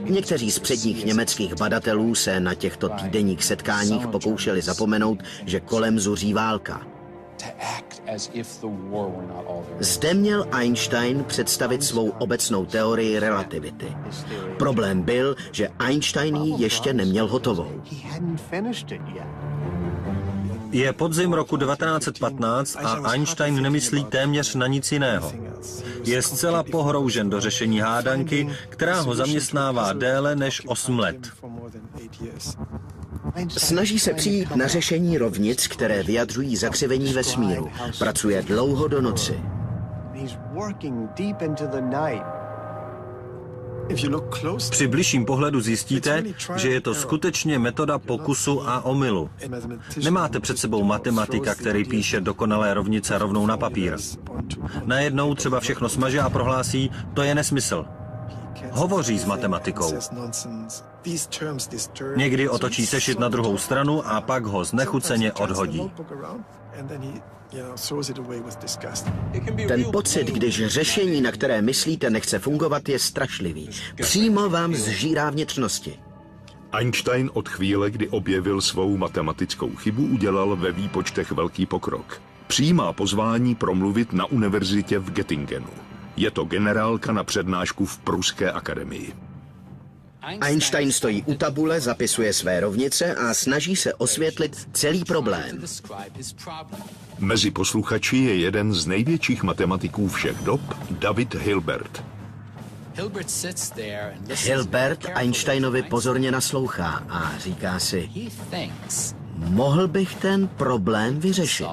Speaker 1: Někteří z předních německých badatelů se na těchto týdenních setkáních pokoušeli zapomenout, že kolem zuří válka. Zde měl Einstein představit svou obecnou teorii relativity. Problém byl, že Einstein ji ještě neměl hotovou.
Speaker 2: Je podzim roku 1915 a Einstein nemyslí téměř na nic jiného. Je zcela pohroužen do řešení hádanky, která ho zaměstnává déle než 8 let.
Speaker 1: Snaží se přijít na řešení rovnic, které vyjadřují zakřivení vesmíru. Pracuje dlouho do noci.
Speaker 2: Při bližším pohledu zjistíte, že je to skutečně metoda pokusu a omylu. Nemáte před sebou matematika, který píše dokonalé rovnice rovnou na papír. Najednou třeba všechno smaže a prohlásí, to je nesmysl. Hovoří s matematikou. Někdy otočí sešit na druhou stranu a pak ho znechuceně odhodí.
Speaker 1: Ten pocit, když řešení, na které myslíte, nechce fungovat, je strašlivý. Přímo vám zžírá vnitřnosti.
Speaker 3: Einstein od chvíle, kdy objevil svou matematickou chybu, udělal ve výpočtech velký pokrok. Přijímá pozvání promluvit na univerzitě v Göttingenu. Je to generálka na přednášku v Pruské akademii.
Speaker 1: Einstein stojí u tabule, zapisuje své rovnice a snaží se osvětlit celý problém.
Speaker 3: Mezi posluchači je jeden z největších matematiků všech dob, David Hilbert.
Speaker 1: Hilbert Einsteinovi pozorně naslouchá a říká si, mohl bych ten problém vyřešit.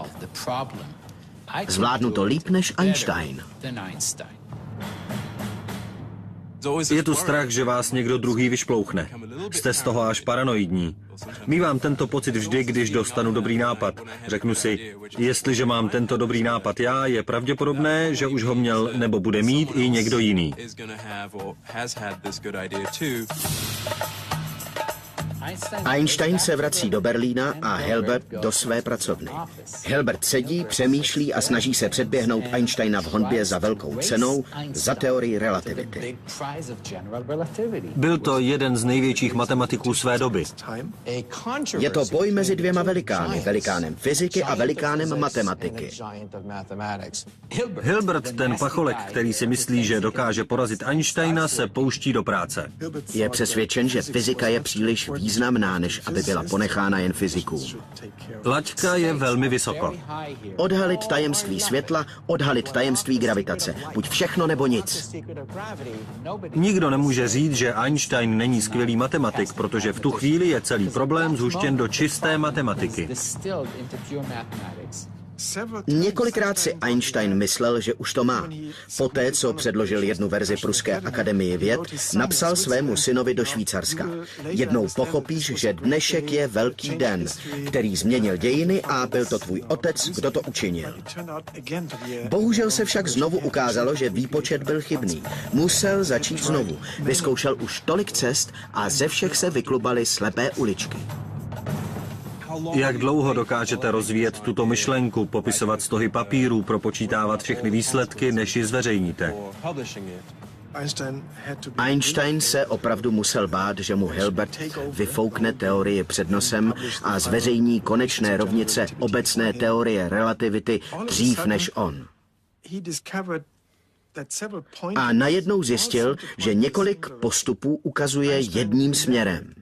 Speaker 1: Zvládnu to líp než Einstein.
Speaker 2: Je tu strach, že vás někdo druhý vyšplouchne. Jste z toho až paranoidní. Mívám tento pocit vždy, když dostanu dobrý nápad. Řeknu si, jestliže mám tento dobrý nápad já, je pravděpodobné, že už ho měl nebo bude mít i někdo jiný.
Speaker 1: Einstein se vrací do Berlína a Hilbert do své pracovny. Hilbert sedí, přemýšlí a snaží se předběhnout Einsteina v honbě za velkou cenou za teorii relativity.
Speaker 2: Byl to jeden z největších matematiků své doby.
Speaker 1: Je to boj mezi dvěma velikány, velikánem fyziky a velikánem matematiky.
Speaker 2: Hilbert, ten pacholek, který si myslí, že dokáže porazit Einsteina, se pouští do práce.
Speaker 1: Je přesvědčen, že fyzika je příliš významná významná, než aby byla ponechána jen fyzikům.
Speaker 2: Laťka je velmi vysoko.
Speaker 1: Odhalit tajemství světla, odhalit tajemství gravitace. Buď všechno nebo nic.
Speaker 2: Nikdo nemůže říct, že Einstein není skvělý matematik, protože v tu chvíli je celý problém zhuštěn do čisté matematiky.
Speaker 1: Několikrát si Einstein myslel, že už to má. Poté, co předložil jednu verzi Pruské akademie věd, napsal svému synovi do Švýcarska. Jednou pochopíš, že dnešek je velký den, který změnil dějiny a byl to tvůj otec, kdo to učinil. Bohužel se však znovu ukázalo, že výpočet byl chybný. Musel začít znovu. Vyzkoušel už tolik cest a ze všech se vyklubaly slepé uličky.
Speaker 2: Jak dlouho dokážete rozvíjet tuto myšlenku, popisovat stohy papírů, propočítávat všechny výsledky, než ji zveřejníte?
Speaker 1: Einstein se opravdu musel bát, že mu Hilbert vyfoukne teorii před nosem a zveřejní konečné rovnice obecné teorie relativity dřív než on. A najednou zjistil, že několik postupů ukazuje jedním směrem.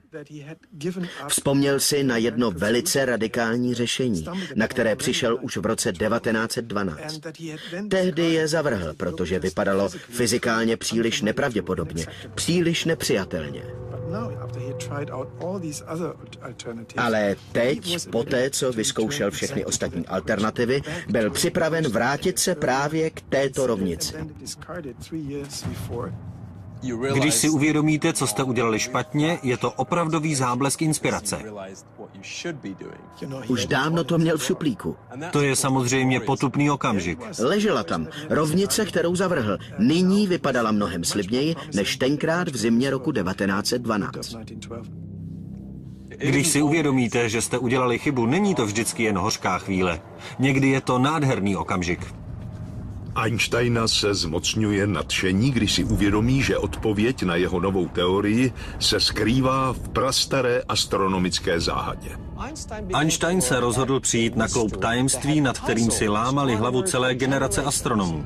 Speaker 1: Vzpomněl si na jedno velice radikální řešení, na které přišel už v roce 1912. Tehdy je zavrhl, protože vypadalo fyzikálně příliš nepravděpodobně, příliš nepřijatelně. Ale teď, poté, co vyzkoušel všechny ostatní alternativy, byl připraven vrátit se právě k této rovnici.
Speaker 2: Když si uvědomíte, co jste udělali špatně, je to opravdový záblesk inspirace.
Speaker 1: Už dávno to měl v šuplíku.
Speaker 2: To je samozřejmě potupný okamžik.
Speaker 1: Ležela tam rovnice, kterou zavrhl. Nyní vypadala mnohem slibněji, než tenkrát v zimě roku 1912.
Speaker 2: Když si uvědomíte, že jste udělali chybu, není to vždycky jen hořká chvíle. Někdy je to nádherný okamžik.
Speaker 3: Einsteina se zmocňuje nadšení, když si uvědomí, že odpověď na jeho novou teorii se skrývá v prastaré astronomické záhadě.
Speaker 2: Einstein se rozhodl přijít na kloup tajemství, nad kterým si lámali hlavu celé generace astronomů.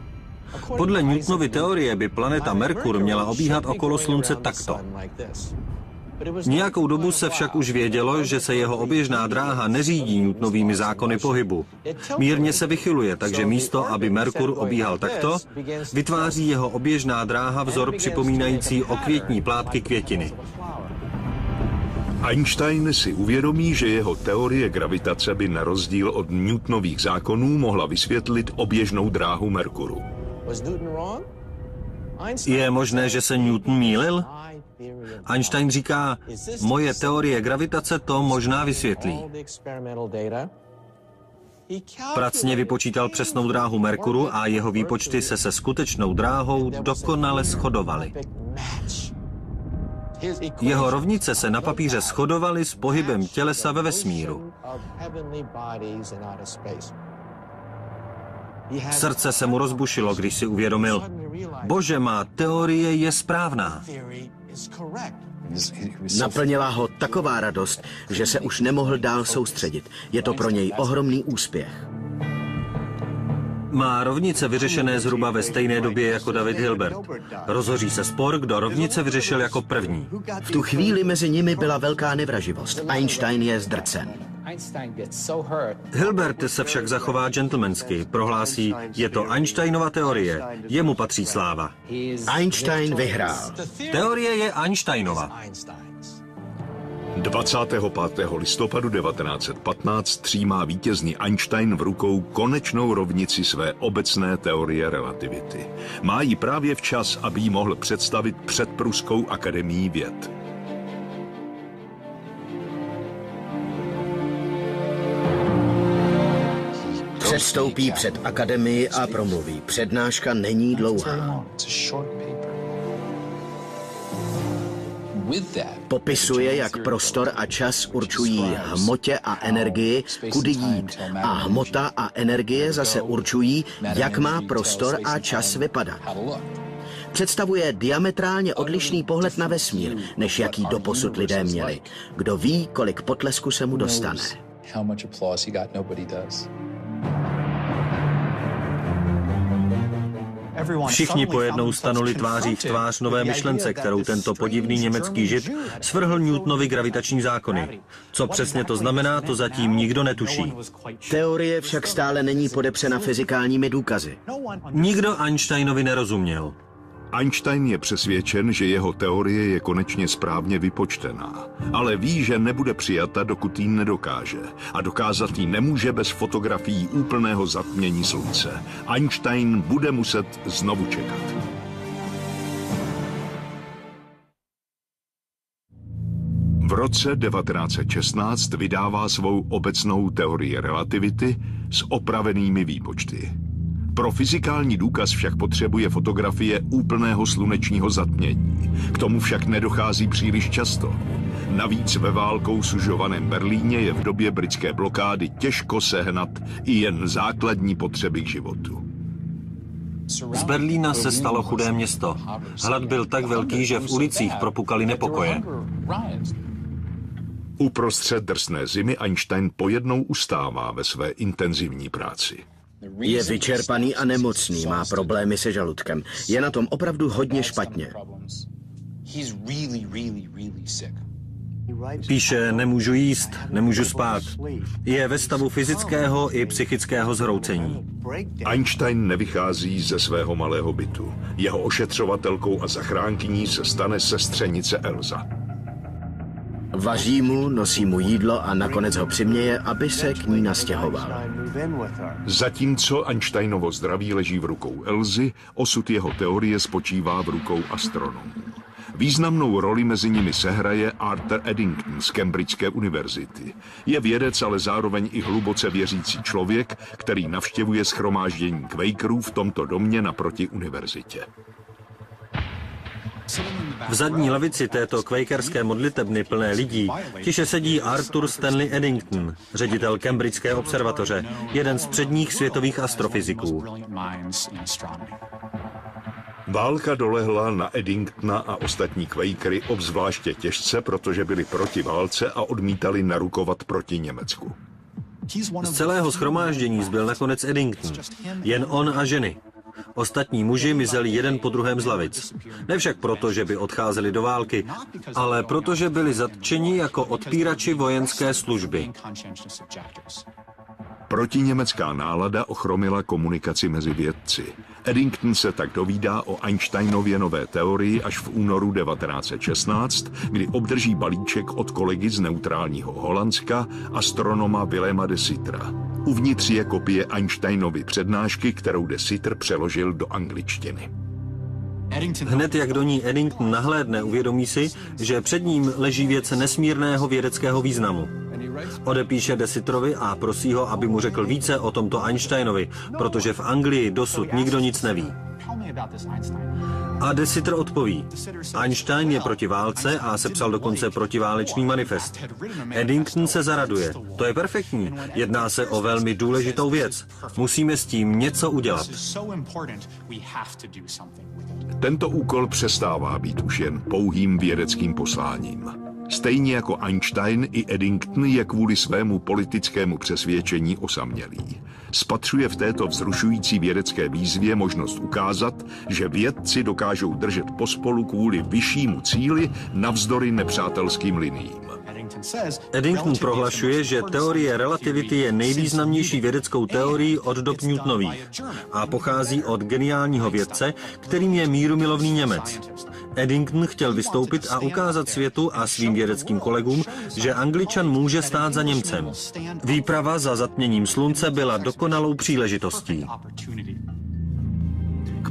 Speaker 2: Podle Newtonovy teorie by planeta Merkur měla obíhat okolo Slunce takto. Nějakou dobu se však už vědělo, že se jeho oběžná dráha neřídí nutnovými zákony pohybu. Mírně se vychyluje, takže místo, aby Merkur obíhal takto, vytváří jeho oběžná dráha vzor připomínající okvětní plátky květiny.
Speaker 3: Einstein si uvědomí, že jeho teorie gravitace by na rozdíl od Newtonových zákonů mohla vysvětlit oběžnou dráhu Merkuru.
Speaker 2: Je možné, že se Newton mýlil? Einstein říká, moje teorie gravitace to možná vysvětlí. Pracně vypočítal přesnou dráhu Merkuru a jeho výpočty se se skutečnou dráhou dokonale shodovaly. Jeho rovnice se na papíře shodovaly s pohybem tělesa ve vesmíru. Srdce se mu rozbušilo, když si uvědomil, bože, má teorie je správná.
Speaker 1: Naplnila ho taková radost, že se už nemohl dál soustředit. Je to pro něj ohromný úspěch.
Speaker 2: Má rovnice vyřešené zhruba ve stejné době jako David Hilbert. Rozhoří se spor, kdo rovnice vyřešil jako první.
Speaker 1: V tu chvíli mezi nimi byla velká nevraživost. Einstein je zdrcen.
Speaker 2: Hilbert se však zachová gentlemansky. Prohlásí, je to Einsteinova teorie. Jemu patří sláva.
Speaker 1: Einstein vyhrál.
Speaker 2: Teorie je Einsteinova.
Speaker 3: 25. listopadu 1915 třímá vítězný Einstein v rukou konečnou rovnici své obecné teorie relativity. Má ji právě včas, aby ji mohl představit před Pruskou akademií věd.
Speaker 1: Přestoupí před akademii a promluví. Přednáška není dlouhá. Popisuje, jak prostor a čas určují hmotě a energii, kudy jít. A hmota a energie zase určují, jak má prostor a čas vypadat. Představuje diametrálně odlišný pohled na vesmír, než jaký doposud lidé měli. Kdo ví, kolik potlesku se mu dostane.
Speaker 2: Všichni pojednou stanuli tváří v tvář nové myšlence, kterou tento podivný německý žid svrhl Newtonovi gravitační zákony. Co přesně to znamená, to zatím nikdo netuší.
Speaker 1: Teorie však stále není podepřena fyzikálními důkazy.
Speaker 2: Nikdo Einsteinovi nerozuměl.
Speaker 3: Einstein je přesvědčen, že jeho teorie je konečně správně vypočtená, ale ví, že nebude přijata, dokud ji nedokáže. A dokázat ji nemůže bez fotografií úplného zatmění slunce. Einstein bude muset znovu čekat. V roce 1916 vydává svou obecnou teorii relativity s opravenými výpočty. Pro fyzikální důkaz však potřebuje fotografie úplného slunečního zatmění. K tomu však nedochází příliš často. Navíc ve válkou sužovaném Berlíně je v době britské blokády těžko sehnat i jen základní potřeby k životu.
Speaker 2: Z Berlína se stalo chudé město. Hlad byl tak velký, že v ulicích propukaly nepokoje.
Speaker 3: Uprostřed drsné zimy Einstein pojednou ustává ve své intenzivní práci.
Speaker 1: Je vyčerpaný a nemocný, má problémy se žaludkem. Je na tom opravdu hodně špatně.
Speaker 2: Píše, nemůžu jíst, nemůžu spát. Je ve stavu fyzického i psychického zhroucení.
Speaker 3: Einstein nevychází ze svého malého bytu. Jeho ošetřovatelkou a zachránkyní se stane sestřenice Elza.
Speaker 1: Vaří mu, nosí mu jídlo a nakonec ho přiměje, aby se k ní nastěhoval.
Speaker 3: Zatímco Einsteinovo zdraví leží v rukou Elzy, osud jeho teorie spočívá v rukou astronomů. Významnou roli mezi nimi sehraje Arthur Eddington z Cambridgeské univerzity. Je vědec, ale zároveň i hluboce věřící člověk, který navštěvuje schromáždění Quakerů v tomto domě naproti univerzitě.
Speaker 2: V zadní lavici této kvejkerské modlitebny plné lidí tiše sedí Arthur Stanley Eddington, ředitel Cambridgeské observatoře, jeden z předních světových astrofyziků.
Speaker 3: Válka dolehla na Eddingtona a ostatní Quakery obzvláště těžce, protože byli proti válce a odmítali narukovat proti Německu.
Speaker 2: Z celého schromáždění zbyl nakonec Eddington. Jen on a ženy. Ostatní muži mizeli jeden po druhém z lavic. Ne však proto, že by odcházeli do války, ale proto, že byli zatčeni jako odpírači vojenské služby.
Speaker 3: Protiněmecká nálada ochromila komunikaci mezi vědci. Eddington se tak dovídá o Einsteinově nové teorii až v únoru 1916, kdy obdrží balíček od kolegy z neutrálního Holandska, astronoma Willema de Sitra. Uvnitř je kopie Einsteinovy přednášky, kterou de Sitter přeložil do angličtiny.
Speaker 2: Hned jak do ní Eddington nahlédne, uvědomí si, že před ním leží věc nesmírného vědeckého významu. Odepíše Desitrovi a prosí ho, aby mu řekl více o tomto Einsteinovi, protože v Anglii dosud nikdo nic neví. A Desitr odpoví. Einstein je proti válce a sepsal dokonce protiválečný manifest. Eddington se zaraduje. To je perfektní. Jedná se o velmi důležitou věc. Musíme s tím něco udělat.
Speaker 3: Tento úkol přestává být už jen pouhým vědeckým posláním. Stejně jako Einstein i Eddington je kvůli svému politickému přesvědčení osamělý. Spatřuje v této vzrušující vědecké výzvě možnost ukázat, že vědci dokážou držet pospolu kvůli vyššímu cíli navzdory nepřátelským liniím.
Speaker 2: Eddington prohlašuje, že teorie relativity je nejvýznamnější vědeckou teorií od dob Newtonových a pochází od geniálního vědce, kterým je mírumilovný Němec. Eddington chtěl vystoupit a ukázat světu a svým vědeckým kolegům, že Angličan může stát za Němcem. Výprava za zatměním slunce byla dokonalou příležitostí.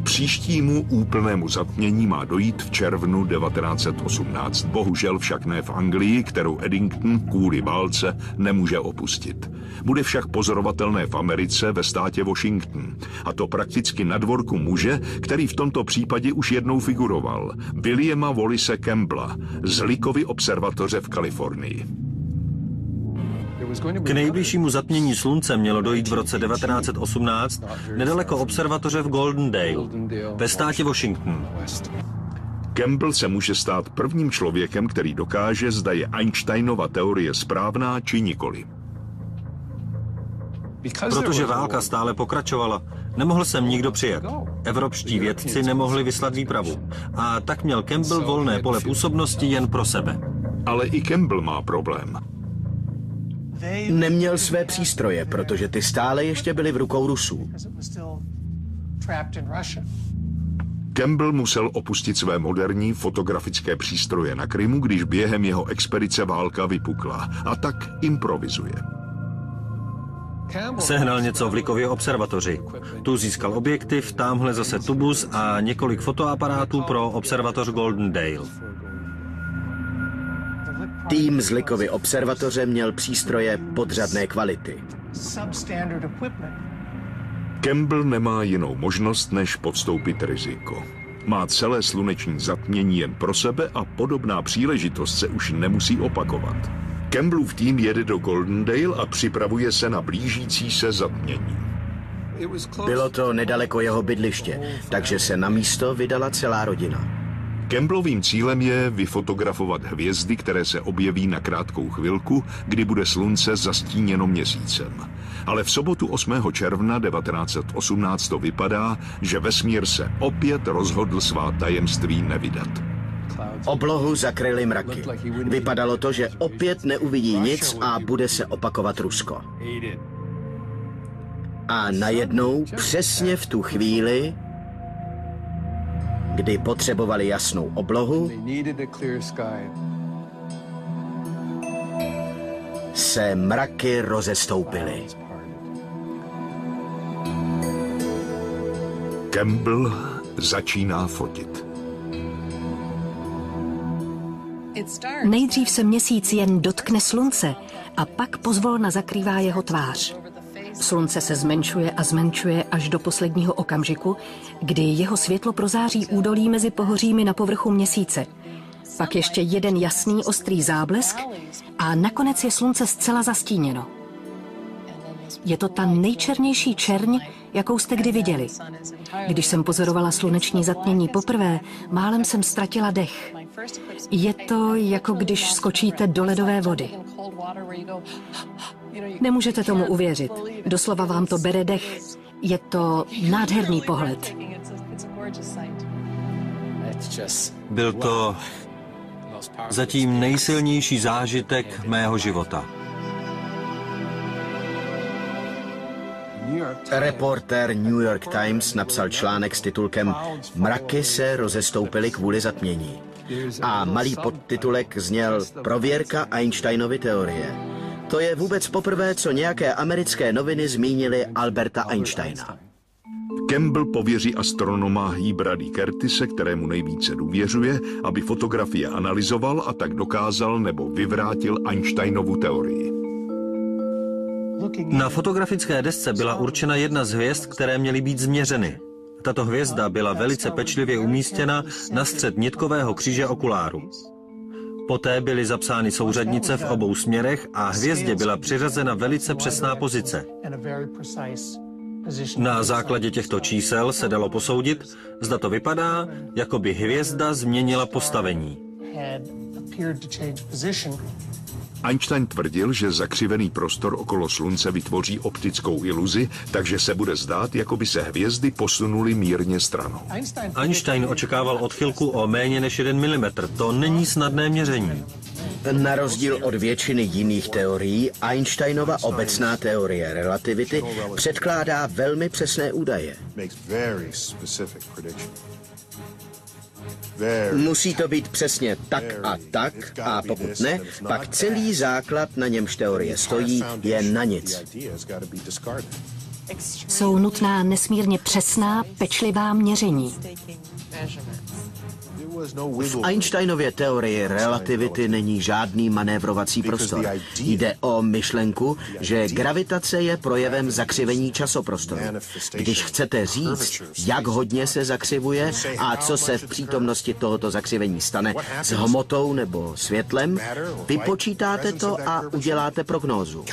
Speaker 3: Příštímu úplnému zatmění má dojít v červnu 1918. Bohužel však ne v Anglii, kterou Eddington kvůli válce nemůže opustit. Bude však pozorovatelné v Americe ve státě Washington. A to prakticky na dvorku muže, který v tomto případě už jednou figuroval. Williama Wallise Campbella z Likovy observatoře v Kalifornii.
Speaker 2: K nejbližšímu zatmění slunce mělo dojít v roce 1918 nedaleko observatoře v Goldendale ve státě Washington.
Speaker 3: Campbell se může stát prvním člověkem, který dokáže, zda je Einsteinova teorie správná či nikoli.
Speaker 2: Protože válka stále pokračovala, nemohl sem nikdo přijet. Evropští vědci nemohli vyslat výpravu. A tak měl Campbell volné pole působnosti jen pro sebe.
Speaker 3: Ale i Campbell má problém.
Speaker 1: Neměl své přístroje, protože ty stále ještě byly v rukou Rusů.
Speaker 3: Campbell musel opustit své moderní fotografické přístroje na Krymu, když během jeho expedice válka vypukla. A tak improvizuje.
Speaker 2: Sehnal něco v Likově observatoři. Tu získal objektiv, tamhle zase tubus a několik fotoaparátů pro observatoř Golden Dale.
Speaker 1: Tým z Likovy observatoře měl přístroje podřadné kvality.
Speaker 3: Campbell nemá jinou možnost, než podstoupit riziko. Má celé sluneční zatmění jen pro sebe a podobná příležitost se už nemusí opakovat. Campbellův tým jede do Goldendale a připravuje se na blížící se zatmění.
Speaker 1: Bylo to nedaleko jeho bydliště, takže se na místo vydala celá rodina.
Speaker 3: Campbellovým cílem je vyfotografovat hvězdy, které se objeví na krátkou chvilku, kdy bude slunce zastíněno měsícem. Ale v sobotu 8. června 1918 to vypadá, že vesmír se opět rozhodl svá tajemství nevydat.
Speaker 1: Oblohu zakryly mraky. Vypadalo to, že opět neuvidí nic a bude se opakovat Rusko. A najednou, přesně v tu chvíli, kdy potřebovali jasnou oblohu, se mraky rozestoupily.
Speaker 3: Campbell začíná fotit.
Speaker 4: Nejdřív se měsíc jen dotkne slunce a pak pozvolna zakrývá jeho tvář. Slunce se zmenšuje a zmenšuje až do posledního okamžiku, kdy jeho světlo prozáří údolí mezi pohořími na povrchu měsíce. Pak ještě jeden jasný ostrý záblesk a nakonec je slunce zcela zastíněno. Je to ta nejčernější čerň, jakou jste kdy viděli. Když jsem pozorovala sluneční zatmění poprvé, málem jsem ztratila dech. Je to jako když skočíte do ledové vody. Nemůžete tomu uvěřit. Doslova vám to bere dech. Je to nádherný pohled.
Speaker 2: Byl to zatím nejsilnější zážitek mého života.
Speaker 1: Reporter New York Times napsal článek s titulkem Mraky se rozestoupily kvůli zatmění. A malý podtitulek zněl Prověrka Einsteinovy teorie. To je vůbec poprvé, co nějaké americké noviny zmínili Alberta Einsteina.
Speaker 3: Campbell pověří astronoma Hybrady Curtise, kterému nejvíce důvěřuje, aby fotografie analyzoval a tak dokázal nebo vyvrátil Einsteinovu teorii.
Speaker 2: Na fotografické desce byla určena jedna z hvězd, které měly být změřeny. Tato hvězda byla velice pečlivě umístěna na střed nitkového kříže okuláru. Poté byly zapsány souřadnice v obou směrech a hvězdě byla přiřazena velice přesná pozice. Na základě těchto čísel se dalo posoudit, zda to vypadá, jako by hvězda změnila postavení.
Speaker 3: Einstein tvrdil, že zakřivený prostor okolo Slunce vytvoří optickou iluzi, takže se bude zdát, jako by se hvězdy posunuly mírně stranou.
Speaker 2: Einstein očekával odchylku o méně než 1 mm. To není snadné měření.
Speaker 1: Na rozdíl od většiny jiných teorií, Einsteinova obecná teorie relativity předkládá velmi přesné údaje. Musí to být přesně tak a tak, a pokud ne, pak celý základ, na němž teorie stojí, je na nic.
Speaker 4: Jsou nutná nesmírně přesná, pečlivá měření.
Speaker 1: V Einsteinově teorii relativity není žádný manévrovací prostor. Jde o myšlenku, že gravitace je projevem zakřivení časoprostoru. Když chcete říct, jak hodně se zakřivuje a co se v přítomnosti tohoto zakřivení stane s hmotou nebo světlem, vypočítáte to a uděláte prognózu.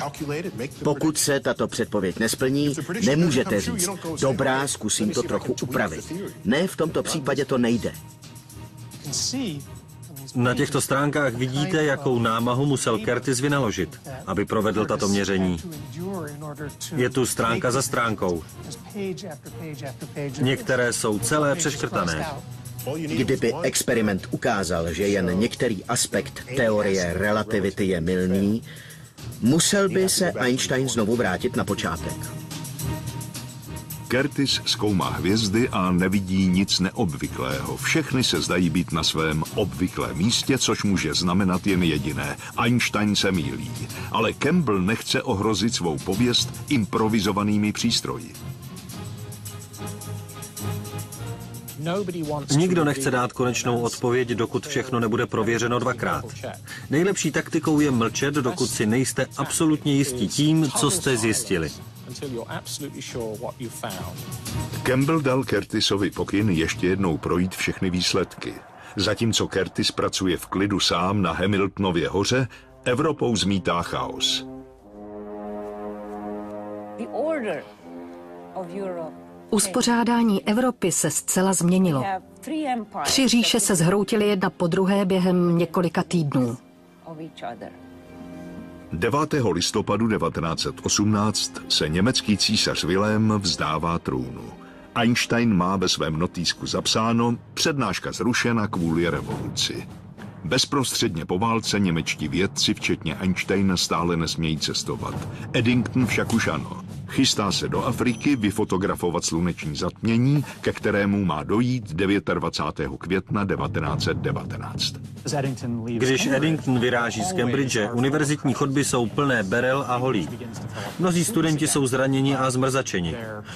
Speaker 1: Pokud se tato předpověď nesplní, nemůžete říct, dobrá, zkusím to trochu upravit. Ne, v tomto případě to nejde.
Speaker 2: Na těchto stránkách vidíte, jakou námahu musel Curtis vynaložit, aby provedl tato měření. Je tu stránka za stránkou. Některé jsou celé přeškrtané.
Speaker 1: Kdyby experiment ukázal, že jen některý aspekt teorie relativity je mylný, musel by se Einstein znovu vrátit na počátek.
Speaker 3: Curtis zkoumá hvězdy a nevidí nic neobvyklého. Všechny se zdají být na svém obvyklém místě, což může znamenat jen jediné. Einstein se mílí. Ale Campbell nechce ohrozit svou pověst improvizovanými přístroji.
Speaker 2: Nikdo nechce dát konečnou odpověď, dokud všechno nebude prověřeno dvakrát. Nejlepší taktikou je mlčet, dokud si nejste absolutně jistí tím, co jste zjistili.
Speaker 3: Campbell dal Curtisovi pokyn ještě jednou projít všechny výsledky. Zatímco Curtis pracuje v klidu sám na Hamiltonově hoře, Evropou zmítá chaos.
Speaker 4: Uspořádání Evropy se zcela změnilo. Tři říše se zhroutily jedna po druhé během několika týdnů.
Speaker 3: 9. listopadu 1918 se německý císař Wilhelm vzdává trůnu. Einstein má ve svém notýsku zapsáno přednáška zrušena kvůli revoluci. Bezprostředně po válce němečtí vědci, včetně Einsteina, stále nesmějí cestovat. Eddington však už ano. Chystá se do Afriky vyfotografovat sluneční zatmění, ke kterému má dojít 29. května 1919.
Speaker 2: Když Eddington vyráží z Cambridge, univerzitní chodby jsou plné berel a holí. Mnozí studenti jsou zraněni a zmrzačeni.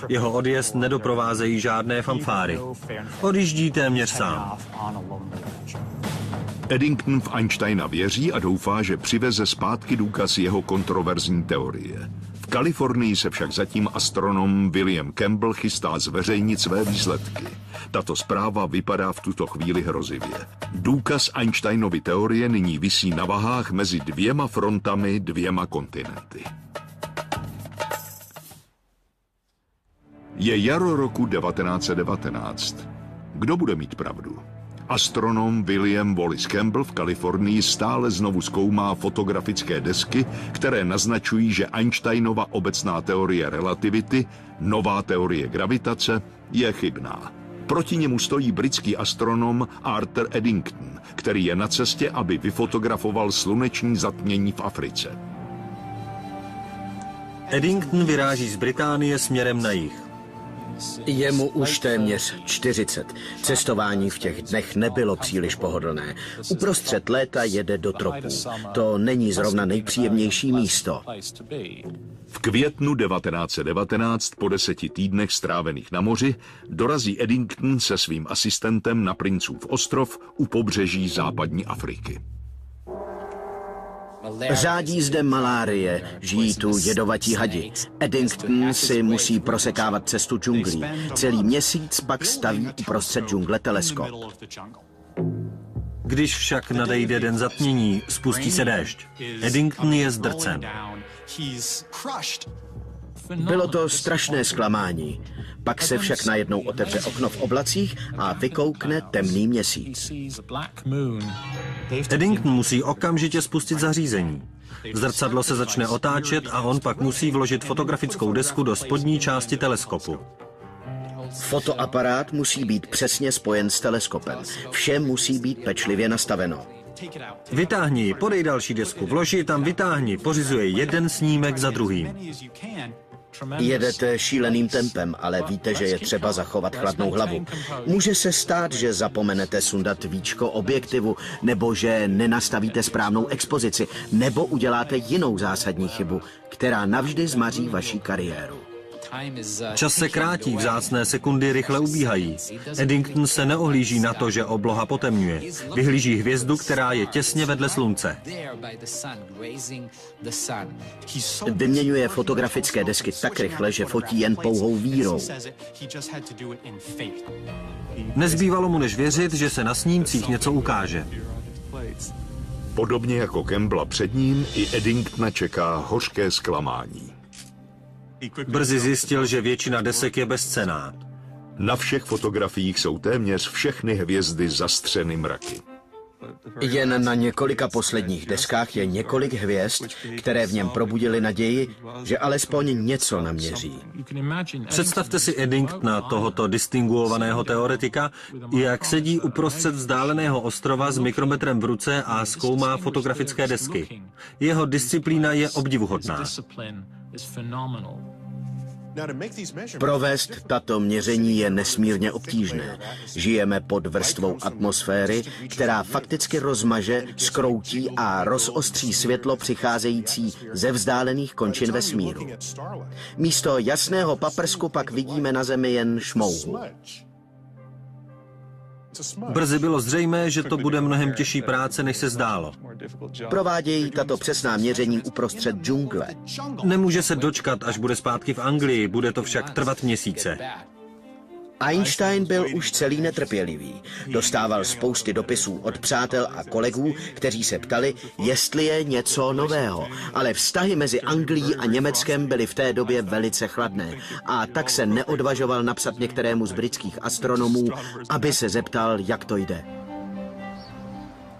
Speaker 2: Jeho odjezd nedoprovázejí žádné fanfáry. Odjíždí téměř sám.
Speaker 3: Eddington v Einsteina věří a doufá, že přiveze zpátky důkaz jeho kontroverzní teorie. V Kalifornii se však zatím astronom William Campbell chystá zveřejnit své výsledky. Tato zpráva vypadá v tuto chvíli hrozivě. Důkaz Einsteinovy teorie nyní visí na vahách mezi dvěma frontami, dvěma kontinenty. Je jaro roku 1919. Kdo bude mít pravdu? Astronom William Wallace Campbell v Kalifornii stále znovu zkoumá fotografické desky, které naznačují, že Einsteinova obecná teorie relativity, nová teorie gravitace, je chybná. Proti němu stojí britský astronom Arthur Eddington, který je na cestě, aby vyfotografoval sluneční zatmění v Africe.
Speaker 2: Eddington vyráží z Británie směrem na jih.
Speaker 1: Je mu už téměř 40. Cestování v těch dnech nebylo příliš pohodlné. Uprostřed léta jede do tropů. To není zrovna nejpříjemnější místo.
Speaker 3: V květnu 1919, po deseti týdnech strávených na moři, dorazí Eddington se svým asistentem na Princův ostrov u pobřeží západní Afriky.
Speaker 1: Řádí zde malárie, žijí tu jedovatí hadi. Eddington si musí prosekávat cestu džunglí. Celý měsíc pak staví uprostřed džungle teleskop.
Speaker 2: Když však nadejde den zatmění, spustí se déšť. Eddington je zdrcen.
Speaker 1: Bylo to strašné zklamání. Pak se však najednou otevře okno v oblacích a vykoukne temný měsíc.
Speaker 2: Eddington musí okamžitě spustit zařízení. Zrcadlo se začne otáčet a on pak musí vložit fotografickou desku do spodní části teleskopu.
Speaker 1: Fotoaparát musí být přesně spojen s teleskopem. Vše musí být pečlivě nastaveno.
Speaker 2: Vytáhni, podej další desku, vloži tam, vytáhni, pořizuje jeden snímek za druhým.
Speaker 1: Jedete šíleným tempem, ale víte, že je třeba zachovat chladnou hlavu. Může se stát, že zapomenete sundat víčko objektivu, nebo že nenastavíte správnou expozici, nebo uděláte jinou zásadní chybu, která navždy zmaří vaší kariéru.
Speaker 2: Čas se krátí, vzácné sekundy rychle ubíhají. Eddington se neohlíží na to, že obloha potemňuje. Vyhlíží hvězdu, která je těsně vedle slunce.
Speaker 1: Vyměňuje fotografické desky tak rychle, že fotí jen pouhou vírou.
Speaker 2: Nezbývalo mu než věřit, že se na snímcích něco ukáže.
Speaker 3: Podobně jako Kembla před ním, i Eddingtona čeká hořké zklamání.
Speaker 2: Brzy zjistil, že většina desek je bezcená.
Speaker 3: Na všech fotografiích jsou téměř všechny hvězdy zastřeny mraky.
Speaker 1: Jen na několika posledních deskách je několik hvězd, které v něm probudily naději, že alespoň něco naměří.
Speaker 2: Představte si Eddingtona, tohoto distinguovaného teoretika, jak sedí uprostřed vzdáleného ostrova s mikrometrem v ruce a zkoumá fotografické desky. Jeho disciplína je obdivuhodná.
Speaker 1: Provést tato měření je nesmírně obtížné. Žijeme pod vrstvou atmosféry, která fakticky rozmaže, skroutí a rozostří světlo přicházející ze vzdálených končin vesmíru. Místo jasného paprsku pak vidíme na Zemi jen šmouhu.
Speaker 2: Brzy bylo zřejmé, že to bude mnohem těžší práce, než se zdálo.
Speaker 1: Provádějí tato přesná měření uprostřed džungle.
Speaker 2: Nemůže se dočkat, až bude zpátky v Anglii, bude to však trvat měsíce.
Speaker 1: Einstein byl už celý netrpělivý. Dostával spousty dopisů od přátel a kolegů, kteří se ptali, jestli je něco nového. Ale vztahy mezi Anglií a Německem byly v té době velice chladné. A tak se neodvažoval napsat některému z britských astronomů, aby se zeptal, jak to jde.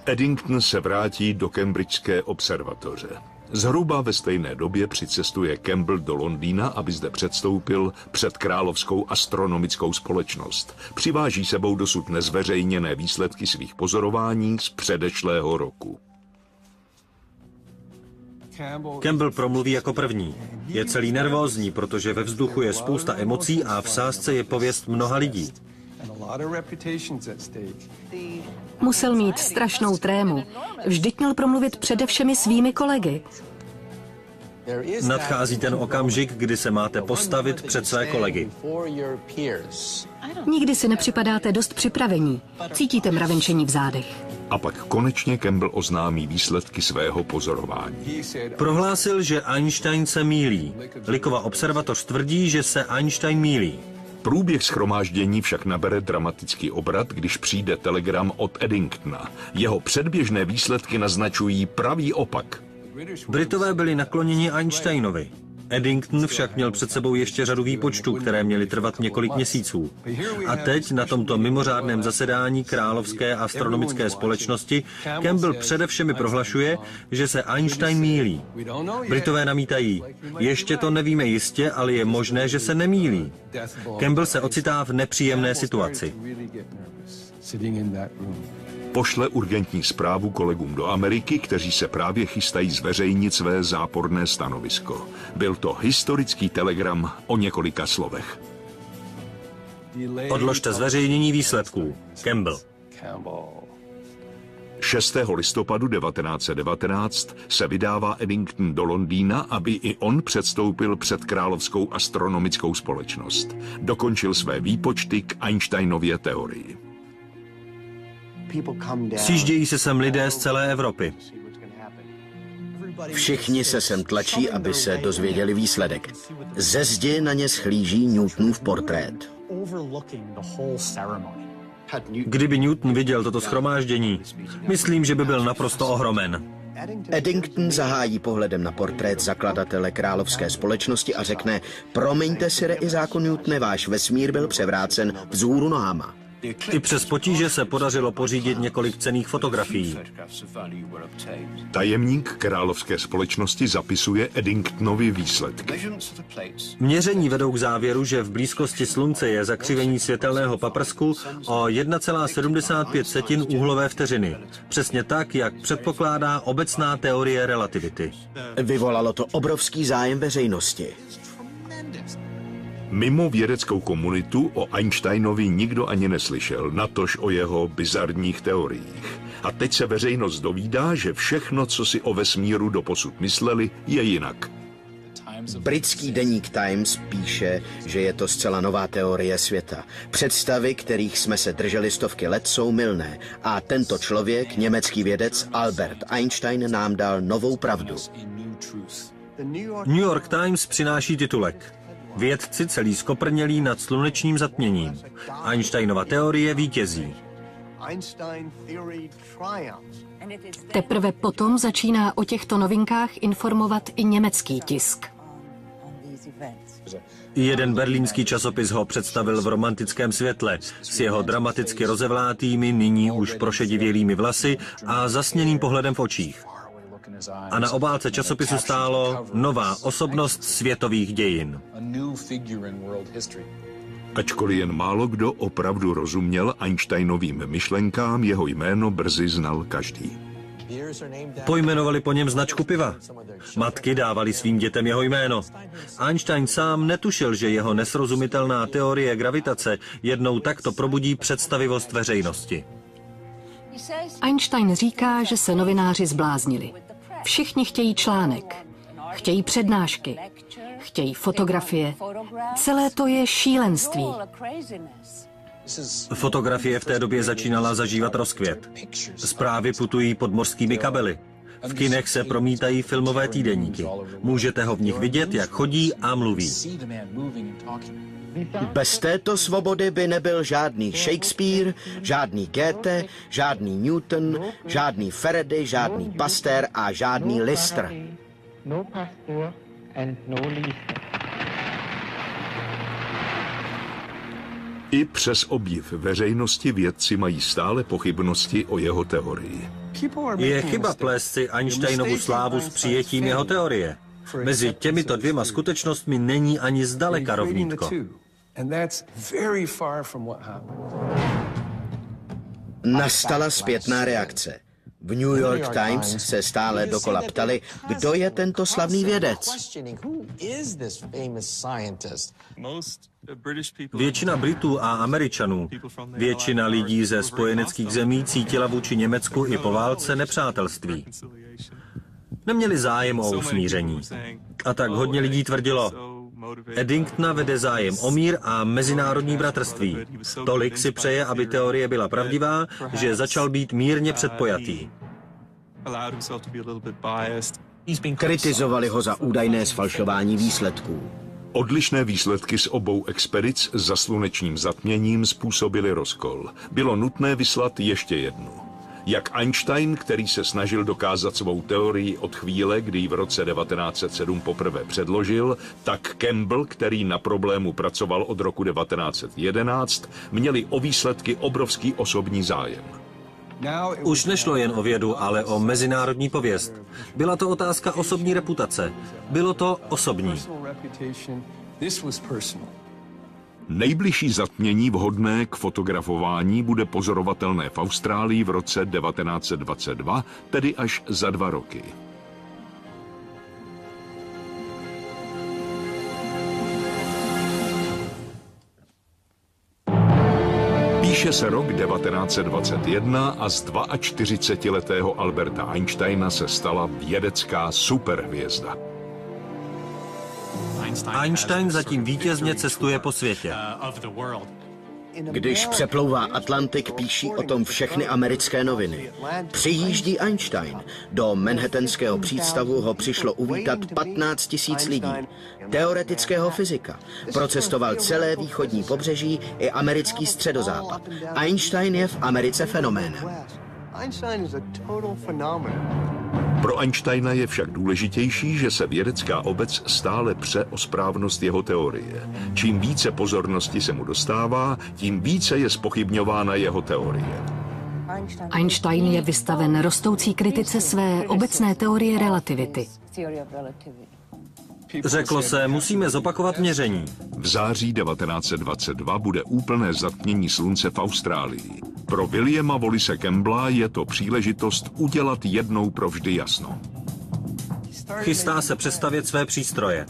Speaker 3: Eddington se vrátí do Cambridgeské observatoře. Zhruba ve stejné době přicestuje Campbell do Londýna, aby zde předstoupil před Královskou astronomickou společnost. Přiváží sebou dosud nezveřejněné výsledky svých pozorování z předešlého roku.
Speaker 2: Campbell promluví jako první. Je celý nervózní, protože ve vzduchu je spousta emocí a v sázce je pověst mnoha lidí.
Speaker 4: Musel mít strašnou trému. Vždyť měl promluvit přede všemi svými kolegy.
Speaker 2: Nadchází ten okamžik, kdy se máte postavit před své kolegy.
Speaker 4: Nikdy si nepřipadáte dost připravení. Cítíte mravenčení v zádech.
Speaker 3: A pak konečně Campbell oznámí výsledky svého pozorování.
Speaker 2: Prohlásil, že Einstein se mílí. Likova observatoř tvrdí, že se Einstein mílí.
Speaker 3: Průběh schromáždění však nabere dramatický obrat, když přijde telegram od Eddingtona. Jeho předběžné výsledky naznačují pravý opak.
Speaker 2: Britové byli nakloněni Einsteinovi. Eddington však měl před sebou ještě řadu výpočtů, které měly trvat několik měsíců. A teď na tomto mimořádném zasedání Královské astronomické společnosti Campbell především prohlašuje, že se Einstein mílí. Britové namítají, ještě to nevíme jistě, ale je možné, že se nemílí. Campbell se ocitá v nepříjemné situaci
Speaker 3: pošle urgentní zprávu kolegům do Ameriky, kteří se právě chystají zveřejnit své záporné stanovisko. Byl to historický telegram o několika slovech.
Speaker 2: Odložte zveřejnění výsledků. Campbell.
Speaker 3: 6. listopadu 1919 se vydává Eddington do Londýna, aby i on předstoupil před Královskou astronomickou společnost. Dokončil své výpočty k Einsteinově teorii.
Speaker 2: Sjíždějí se sem lidé z celé Evropy.
Speaker 1: Všichni se sem tlačí, aby se dozvěděli výsledek. Ze zdi na ně schlíží Newtonův portrét.
Speaker 2: Kdyby Newton viděl toto schromáždění, myslím, že by byl naprosto ohromen.
Speaker 1: Eddington zahájí pohledem na portrét zakladatele královské společnosti a řekne, promiňte si, i zákon Newton, váš vesmír byl převrácen vzhůru nohama.
Speaker 2: I přes potíže se podařilo pořídit několik cených fotografií.
Speaker 3: Tajemník královské společnosti zapisuje Eddingtonovi výsledky.
Speaker 2: Měření vedou k závěru, že v blízkosti slunce je zakřivení světelného paprsku o 1,75 setin úhlové vteřiny. Přesně tak, jak předpokládá obecná teorie relativity.
Speaker 1: Vyvolalo to obrovský zájem veřejnosti.
Speaker 3: Mimo vědeckou komunitu o Einsteinovi nikdo ani neslyšel, natož o jeho bizarních teoriích. A teď se veřejnost dovídá, že všechno, co si o vesmíru doposud mysleli, je jinak.
Speaker 1: Britský deník Times píše, že je to zcela nová teorie světa. Představy, kterých jsme se drželi stovky let, jsou mylné. A tento člověk, německý vědec Albert Einstein, nám dal novou pravdu.
Speaker 2: New York Times přináší titulek. Vědci celý skoprnělí nad slunečním zatměním. Einsteinova teorie vítězí.
Speaker 4: Teprve potom začíná o těchto novinkách informovat i německý tisk.
Speaker 2: Jeden berlínský časopis ho představil v romantickém světle s jeho dramaticky rozevlátými, nyní už prošedivělými vlasy a zasněným pohledem v očích. A na obálce časopisu stálo Nová osobnost světových dějin.
Speaker 3: Ačkoliv jen málo kdo opravdu rozuměl Einsteinovým myšlenkám, jeho jméno brzy znal každý.
Speaker 2: Pojmenovali po něm značku piva. Matky dávali svým dětem jeho jméno. Einstein sám netušil, že jeho nesrozumitelná teorie gravitace jednou takto probudí představivost veřejnosti.
Speaker 4: Einstein říká, že se novináři zbláznili. Všichni chtějí článek, chtějí přednášky, chtějí fotografie. Celé to je šílenství.
Speaker 2: Fotografie v té době začínala zažívat rozkvět. Zprávy putují pod mořskými kabely. V kinech se promítají filmové týdeníky. Můžete ho v nich vidět, jak chodí a mluví.
Speaker 1: Bez této svobody by nebyl žádný Shakespeare, žádný Goethe, žádný Newton, žádný Faraday, žádný Pasteur a žádný Lister.
Speaker 3: I přes obdiv veřejnosti vědci mají stále pochybnosti o jeho teorii.
Speaker 2: Je chyba plést si Einsteinovu slávu s přijetím jeho teorie. Mezi těmito dvěma skutečnostmi není ani zdaleka rovnítko.
Speaker 1: Nastala zpětná reakce. V New York Times se stále dokola ptali, kdo je tento slavný vědec.
Speaker 2: Většina Britů a Američanů, většina lidí ze spojeneckých zemí cítila vůči Německu i po válce nepřátelství. Neměli zájem o usmíření. A tak hodně lidí tvrdilo, Eddingtona vede zájem o mír a mezinárodní bratrství. Tolik si přeje, aby teorie byla pravdivá, že začal být mírně předpojatý.
Speaker 1: Kritizovali ho za údajné sfalšování výsledků.
Speaker 3: Odlišné výsledky z obou expedic za slunečním zatměním způsobily rozkol. Bylo nutné vyslat ještě jednu. Jak Einstein, který se snažil dokázat svou teorii od chvíle, kdy ji v roce 1907 poprvé předložil, tak Campbell, který na problému pracoval od roku 1911, měli o výsledky obrovský osobní zájem.
Speaker 2: Už nešlo jen o vědu, ale o mezinárodní pověst. Byla to otázka osobní reputace. Bylo to osobní.
Speaker 3: Nejbližší zatmění vhodné k fotografování bude pozorovatelné v Austrálii v roce 1922, tedy až za dva roky. Píše se rok 1921 a z 42-letého Alberta Einsteina se stala vědecká superhvězda.
Speaker 2: Einstein zatím vítězně cestuje po světě.
Speaker 1: Když přeplouvá Atlantik, píší o tom všechny americké noviny. Přijíždí Einstein. Do manhattanského přístavu ho přišlo uvítat 15 tisíc lidí. Teoretického fyzika. Procestoval celé východní pobřeží i americký středozápad. Einstein je v Americe fenoménem.
Speaker 3: Pro Einsteina je však důležitější, že se vědecká obec stále pře o správnost jeho teorie. Čím více pozornosti se mu dostává, tím více je spochybňována jeho teorie.
Speaker 4: Einstein je vystaven rostoucí kritice své obecné teorie relativity.
Speaker 2: Řeklo se, musíme zopakovat měření.
Speaker 3: V září 1922 bude úplné zatmění slunce v Austrálii. Pro Williama Volise Campbella je to příležitost udělat jednou provždy jasno.
Speaker 2: Chystá se přestavět své přístroje.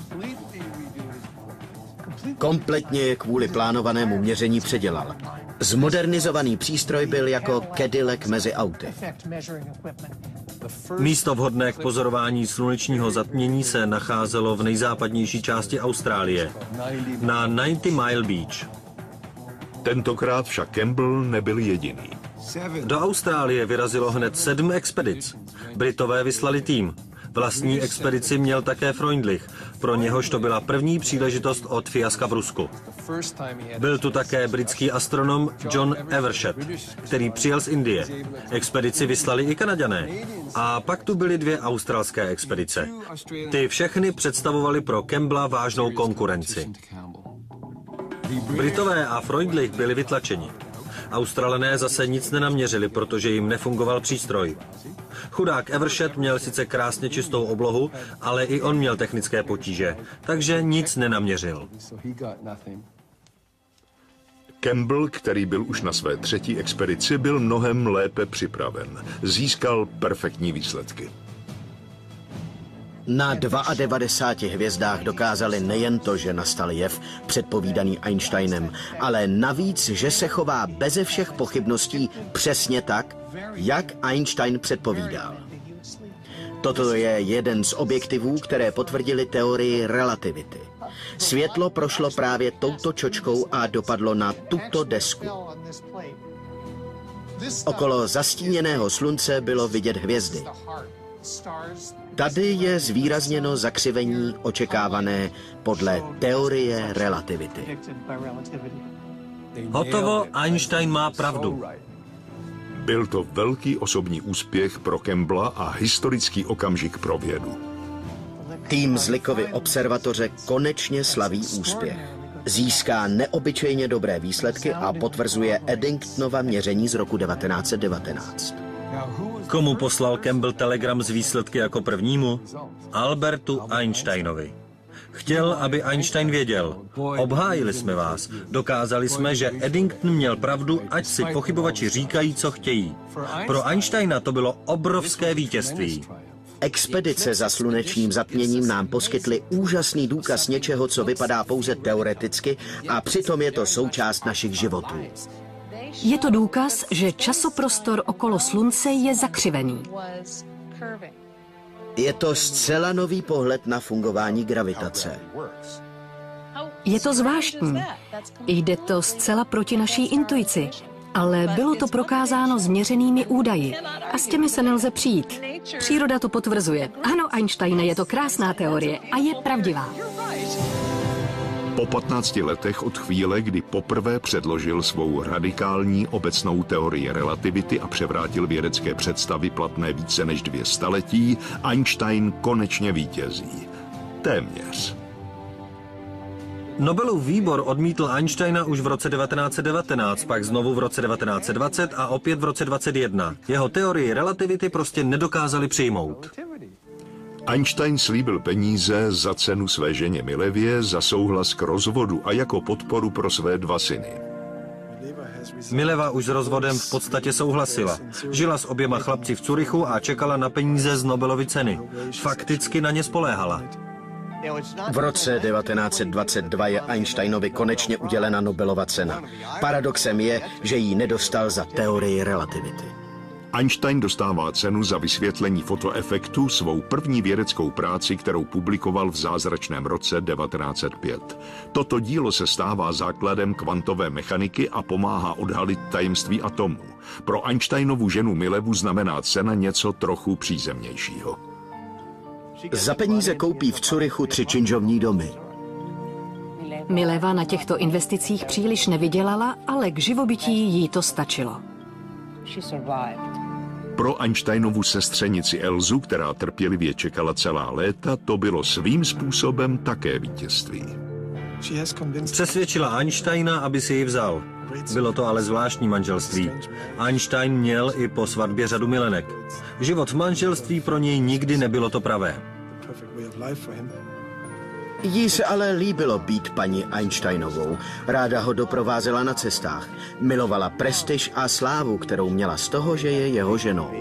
Speaker 1: Kompletně je kvůli plánovanému měření předělal. Zmodernizovaný přístroj byl jako Cadillac mezi auty.
Speaker 2: Místo vhodné k pozorování slunečního zatmění se nacházelo v nejzápadnější části Austrálie, na 90 Mile Beach.
Speaker 3: Tentokrát však Campbell nebyl jediný.
Speaker 2: Do Austrálie vyrazilo hned sedm expedic. Britové vyslali tým. Vlastní expedici měl také Freundlich, pro něhož to byla první příležitost od fiaska v Rusku. Byl tu také britský astronom John Evershed, který přijel z Indie. Expedici vyslali i Kanaďané. A pak tu byly dvě australské expedice. Ty všechny představovaly pro Kembla vážnou konkurenci. Britové a Freundlich byli vytlačeni. Australané zase nic nenaměřili, protože jim nefungoval přístroj. Chudák Evershed měl sice krásně čistou oblohu, ale i on měl technické potíže, takže nic nenaměřil.
Speaker 3: Campbell, který byl už na své třetí expedici, byl mnohem lépe připraven. Získal perfektní výsledky.
Speaker 1: Na 92 hvězdách dokázali nejen to, že nastal jev předpovídaný Einsteinem, ale navíc, že se chová beze všech pochybností přesně tak, jak Einstein předpovídal. Toto je jeden z objektivů, které potvrdili teorii relativity. Světlo prošlo právě touto čočkou a dopadlo na tuto desku. Okolo zastíněného slunce bylo vidět hvězdy. Tady je zvýrazněno zakřivení očekávané podle teorie relativity.
Speaker 2: Hotovo, Einstein má pravdu.
Speaker 3: Byl to velký osobní úspěch pro Kembla a historický okamžik pro vědu.
Speaker 1: Tým z Likovy observatoře konečně slaví úspěch. Získá neobyčejně dobré výsledky a potvrzuje Eddingtonova měření z roku 1919.
Speaker 2: Komu poslal Campbell telegram z výsledky jako prvnímu? Albertu Einsteinovi. Chtěl, aby Einstein věděl. Obhájili jsme vás. Dokázali jsme, že Eddington měl pravdu, ať si pochybovači říkají, co chtějí. Pro Einsteina to bylo obrovské vítězství.
Speaker 1: Expedice za slunečním zatměním nám poskytly úžasný důkaz něčeho, co vypadá pouze teoreticky a přitom je to součást našich životů.
Speaker 4: Je to důkaz, že časoprostor okolo Slunce je zakřivený.
Speaker 1: Je to zcela nový pohled na fungování gravitace.
Speaker 4: Je to zvláštní. Jde to zcela proti naší intuici, ale bylo to prokázáno změřenými údaji a s těmi se nelze přijít. Příroda to potvrzuje. Ano, Einsteine, je to krásná teorie a je pravdivá.
Speaker 3: Po 15 letech od chvíle, kdy poprvé předložil svou radikální obecnou teorii relativity a převrátil vědecké představy platné více než dvě staletí, Einstein konečně vítězí. Téměř.
Speaker 2: Nobelův výbor odmítl Einsteina už v roce 1919, pak znovu v roce 1920 a opět v roce 2021. Jeho teorii relativity prostě nedokázali přijmout.
Speaker 3: Einstein slíbil peníze za cenu své ženě Milevě, za souhlas k rozvodu a jako podporu pro své dva syny.
Speaker 2: Mileva už s rozvodem v podstatě souhlasila. Žila s oběma chlapci v Curychu a čekala na peníze z Nobelovy ceny. Fakticky na ně spoléhala.
Speaker 1: V roce 1922 je Einsteinovi konečně udělena Nobelova cena. Paradoxem je, že ji nedostal za teorii relativity.
Speaker 3: Einstein dostává cenu za vysvětlení fotoefektu svou první vědeckou práci, kterou publikoval v zázračném roce 1905. Toto dílo se stává základem kvantové mechaniky a pomáhá odhalit tajemství atomů. Pro Einsteinovu ženu Milevu znamená cena něco trochu přízemnějšího.
Speaker 1: Za peníze koupí v Curychu tři činžovní domy.
Speaker 4: Mileva na těchto investicích příliš nevydělala, ale k živobytí jí to stačilo.
Speaker 3: Pro Einsteinovu sestřenici Elzu, která trpělivě čekala celá léta, to bylo svým způsobem také vítězství.
Speaker 2: Přesvědčila Einsteina, aby si ji vzal. Bylo to ale zvláštní manželství. Einstein měl i po svatbě řadu milenek. Život v manželství pro něj nikdy nebylo to pravé.
Speaker 1: Jí se ale líbilo být paní Einsteinovou. Ráda ho doprovázela na cestách. Milovala prestiž a slávu, kterou měla z toho, že je jeho ženou.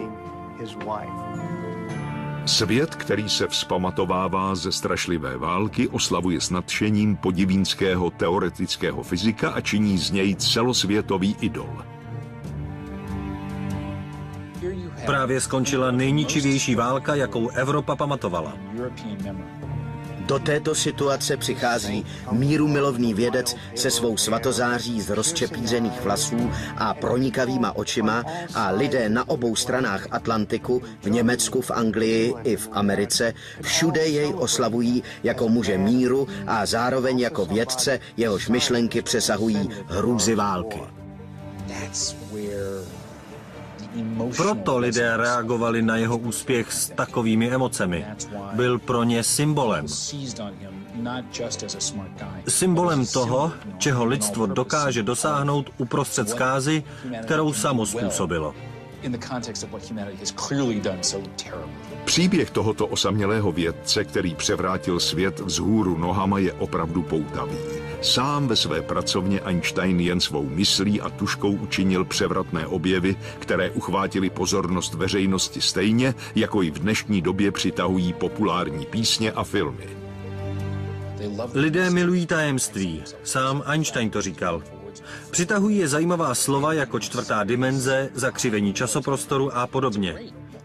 Speaker 3: Svět, který se vzpamatovává ze strašlivé války, oslavuje s nadšením podivínského teoretického fyzika a činí z něj celosvětový idol.
Speaker 2: Právě skončila nejničivější válka, jakou Evropa pamatovala.
Speaker 1: Do této situace přichází míru milovný vědec se svou svatozáří z rozčepířených vlasů a pronikavýma očima a lidé na obou stranách Atlantiku, v Německu, v Anglii i v Americe, všude jej oslavují jako muže míru a zároveň jako vědce, jehož myšlenky přesahují hrůzy války.
Speaker 2: Proto lidé reagovali na jeho úspěch s takovými emocemi. Byl pro ně symbolem. Symbolem toho, čeho lidstvo dokáže dosáhnout uprostřed zkázy, kterou samo způsobilo.
Speaker 3: Příběh tohoto osamělého vědce, který převrátil svět vzhůru nohama, je opravdu poutavý. Sám ve své pracovně Einstein jen svou myslí a tuškou učinil převratné objevy, které uchvátily pozornost veřejnosti stejně, jako i v dnešní době přitahují populární písně a filmy.
Speaker 2: Lidé milují tajemství. Sám Einstein to říkal. Přitahují je zajímavá slova jako čtvrtá dimenze, zakřivení časoprostoru a podobně.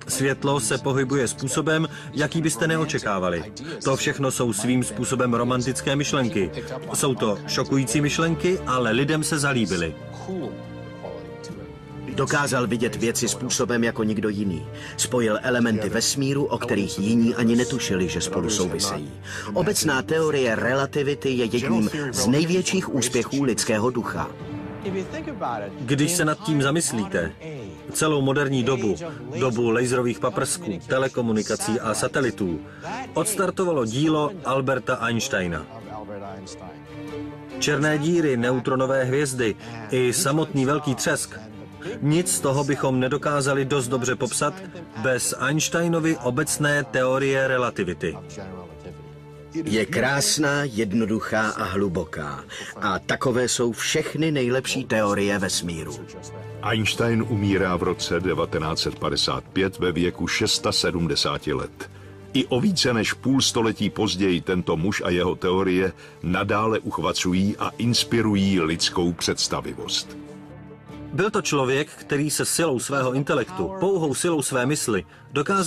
Speaker 2: Světlo se pohybuje způsobem, jaký byste neočekávali. To všechno jsou svým způsobem romantické myšlenky. Jsou to šokující myšlenky, ale lidem se zalíbily.
Speaker 1: Dokázal vidět věci způsobem jako nikdo jiný. Spojil elementy vesmíru, o kterých jiní ani netušili, že spolu souvisejí. Obecná teorie relativity je jedním z největších úspěchů lidského ducha.
Speaker 2: Když se nad tím zamyslíte, celou moderní dobu, dobu laserových paprsků, telekomunikací a satelitů, odstartovalo dílo Alberta Einsteina. Černé díry, neutronové hvězdy i samotný velký třesk. Nic z toho bychom nedokázali dost dobře popsat bez Einsteinovy obecné teorie relativity.
Speaker 1: Je krásná, jednoduchá a hluboká. A takové jsou všechny nejlepší teorie vesmíru.
Speaker 3: Einstein umírá v roce 1955 ve věku 670 let. I o více než půl století později tento muž a jeho teorie nadále uchvacují a inspirují lidskou představivost.
Speaker 2: Byl to člověk, který se silou svého intelektu, pouhou silou své mysli, dokázal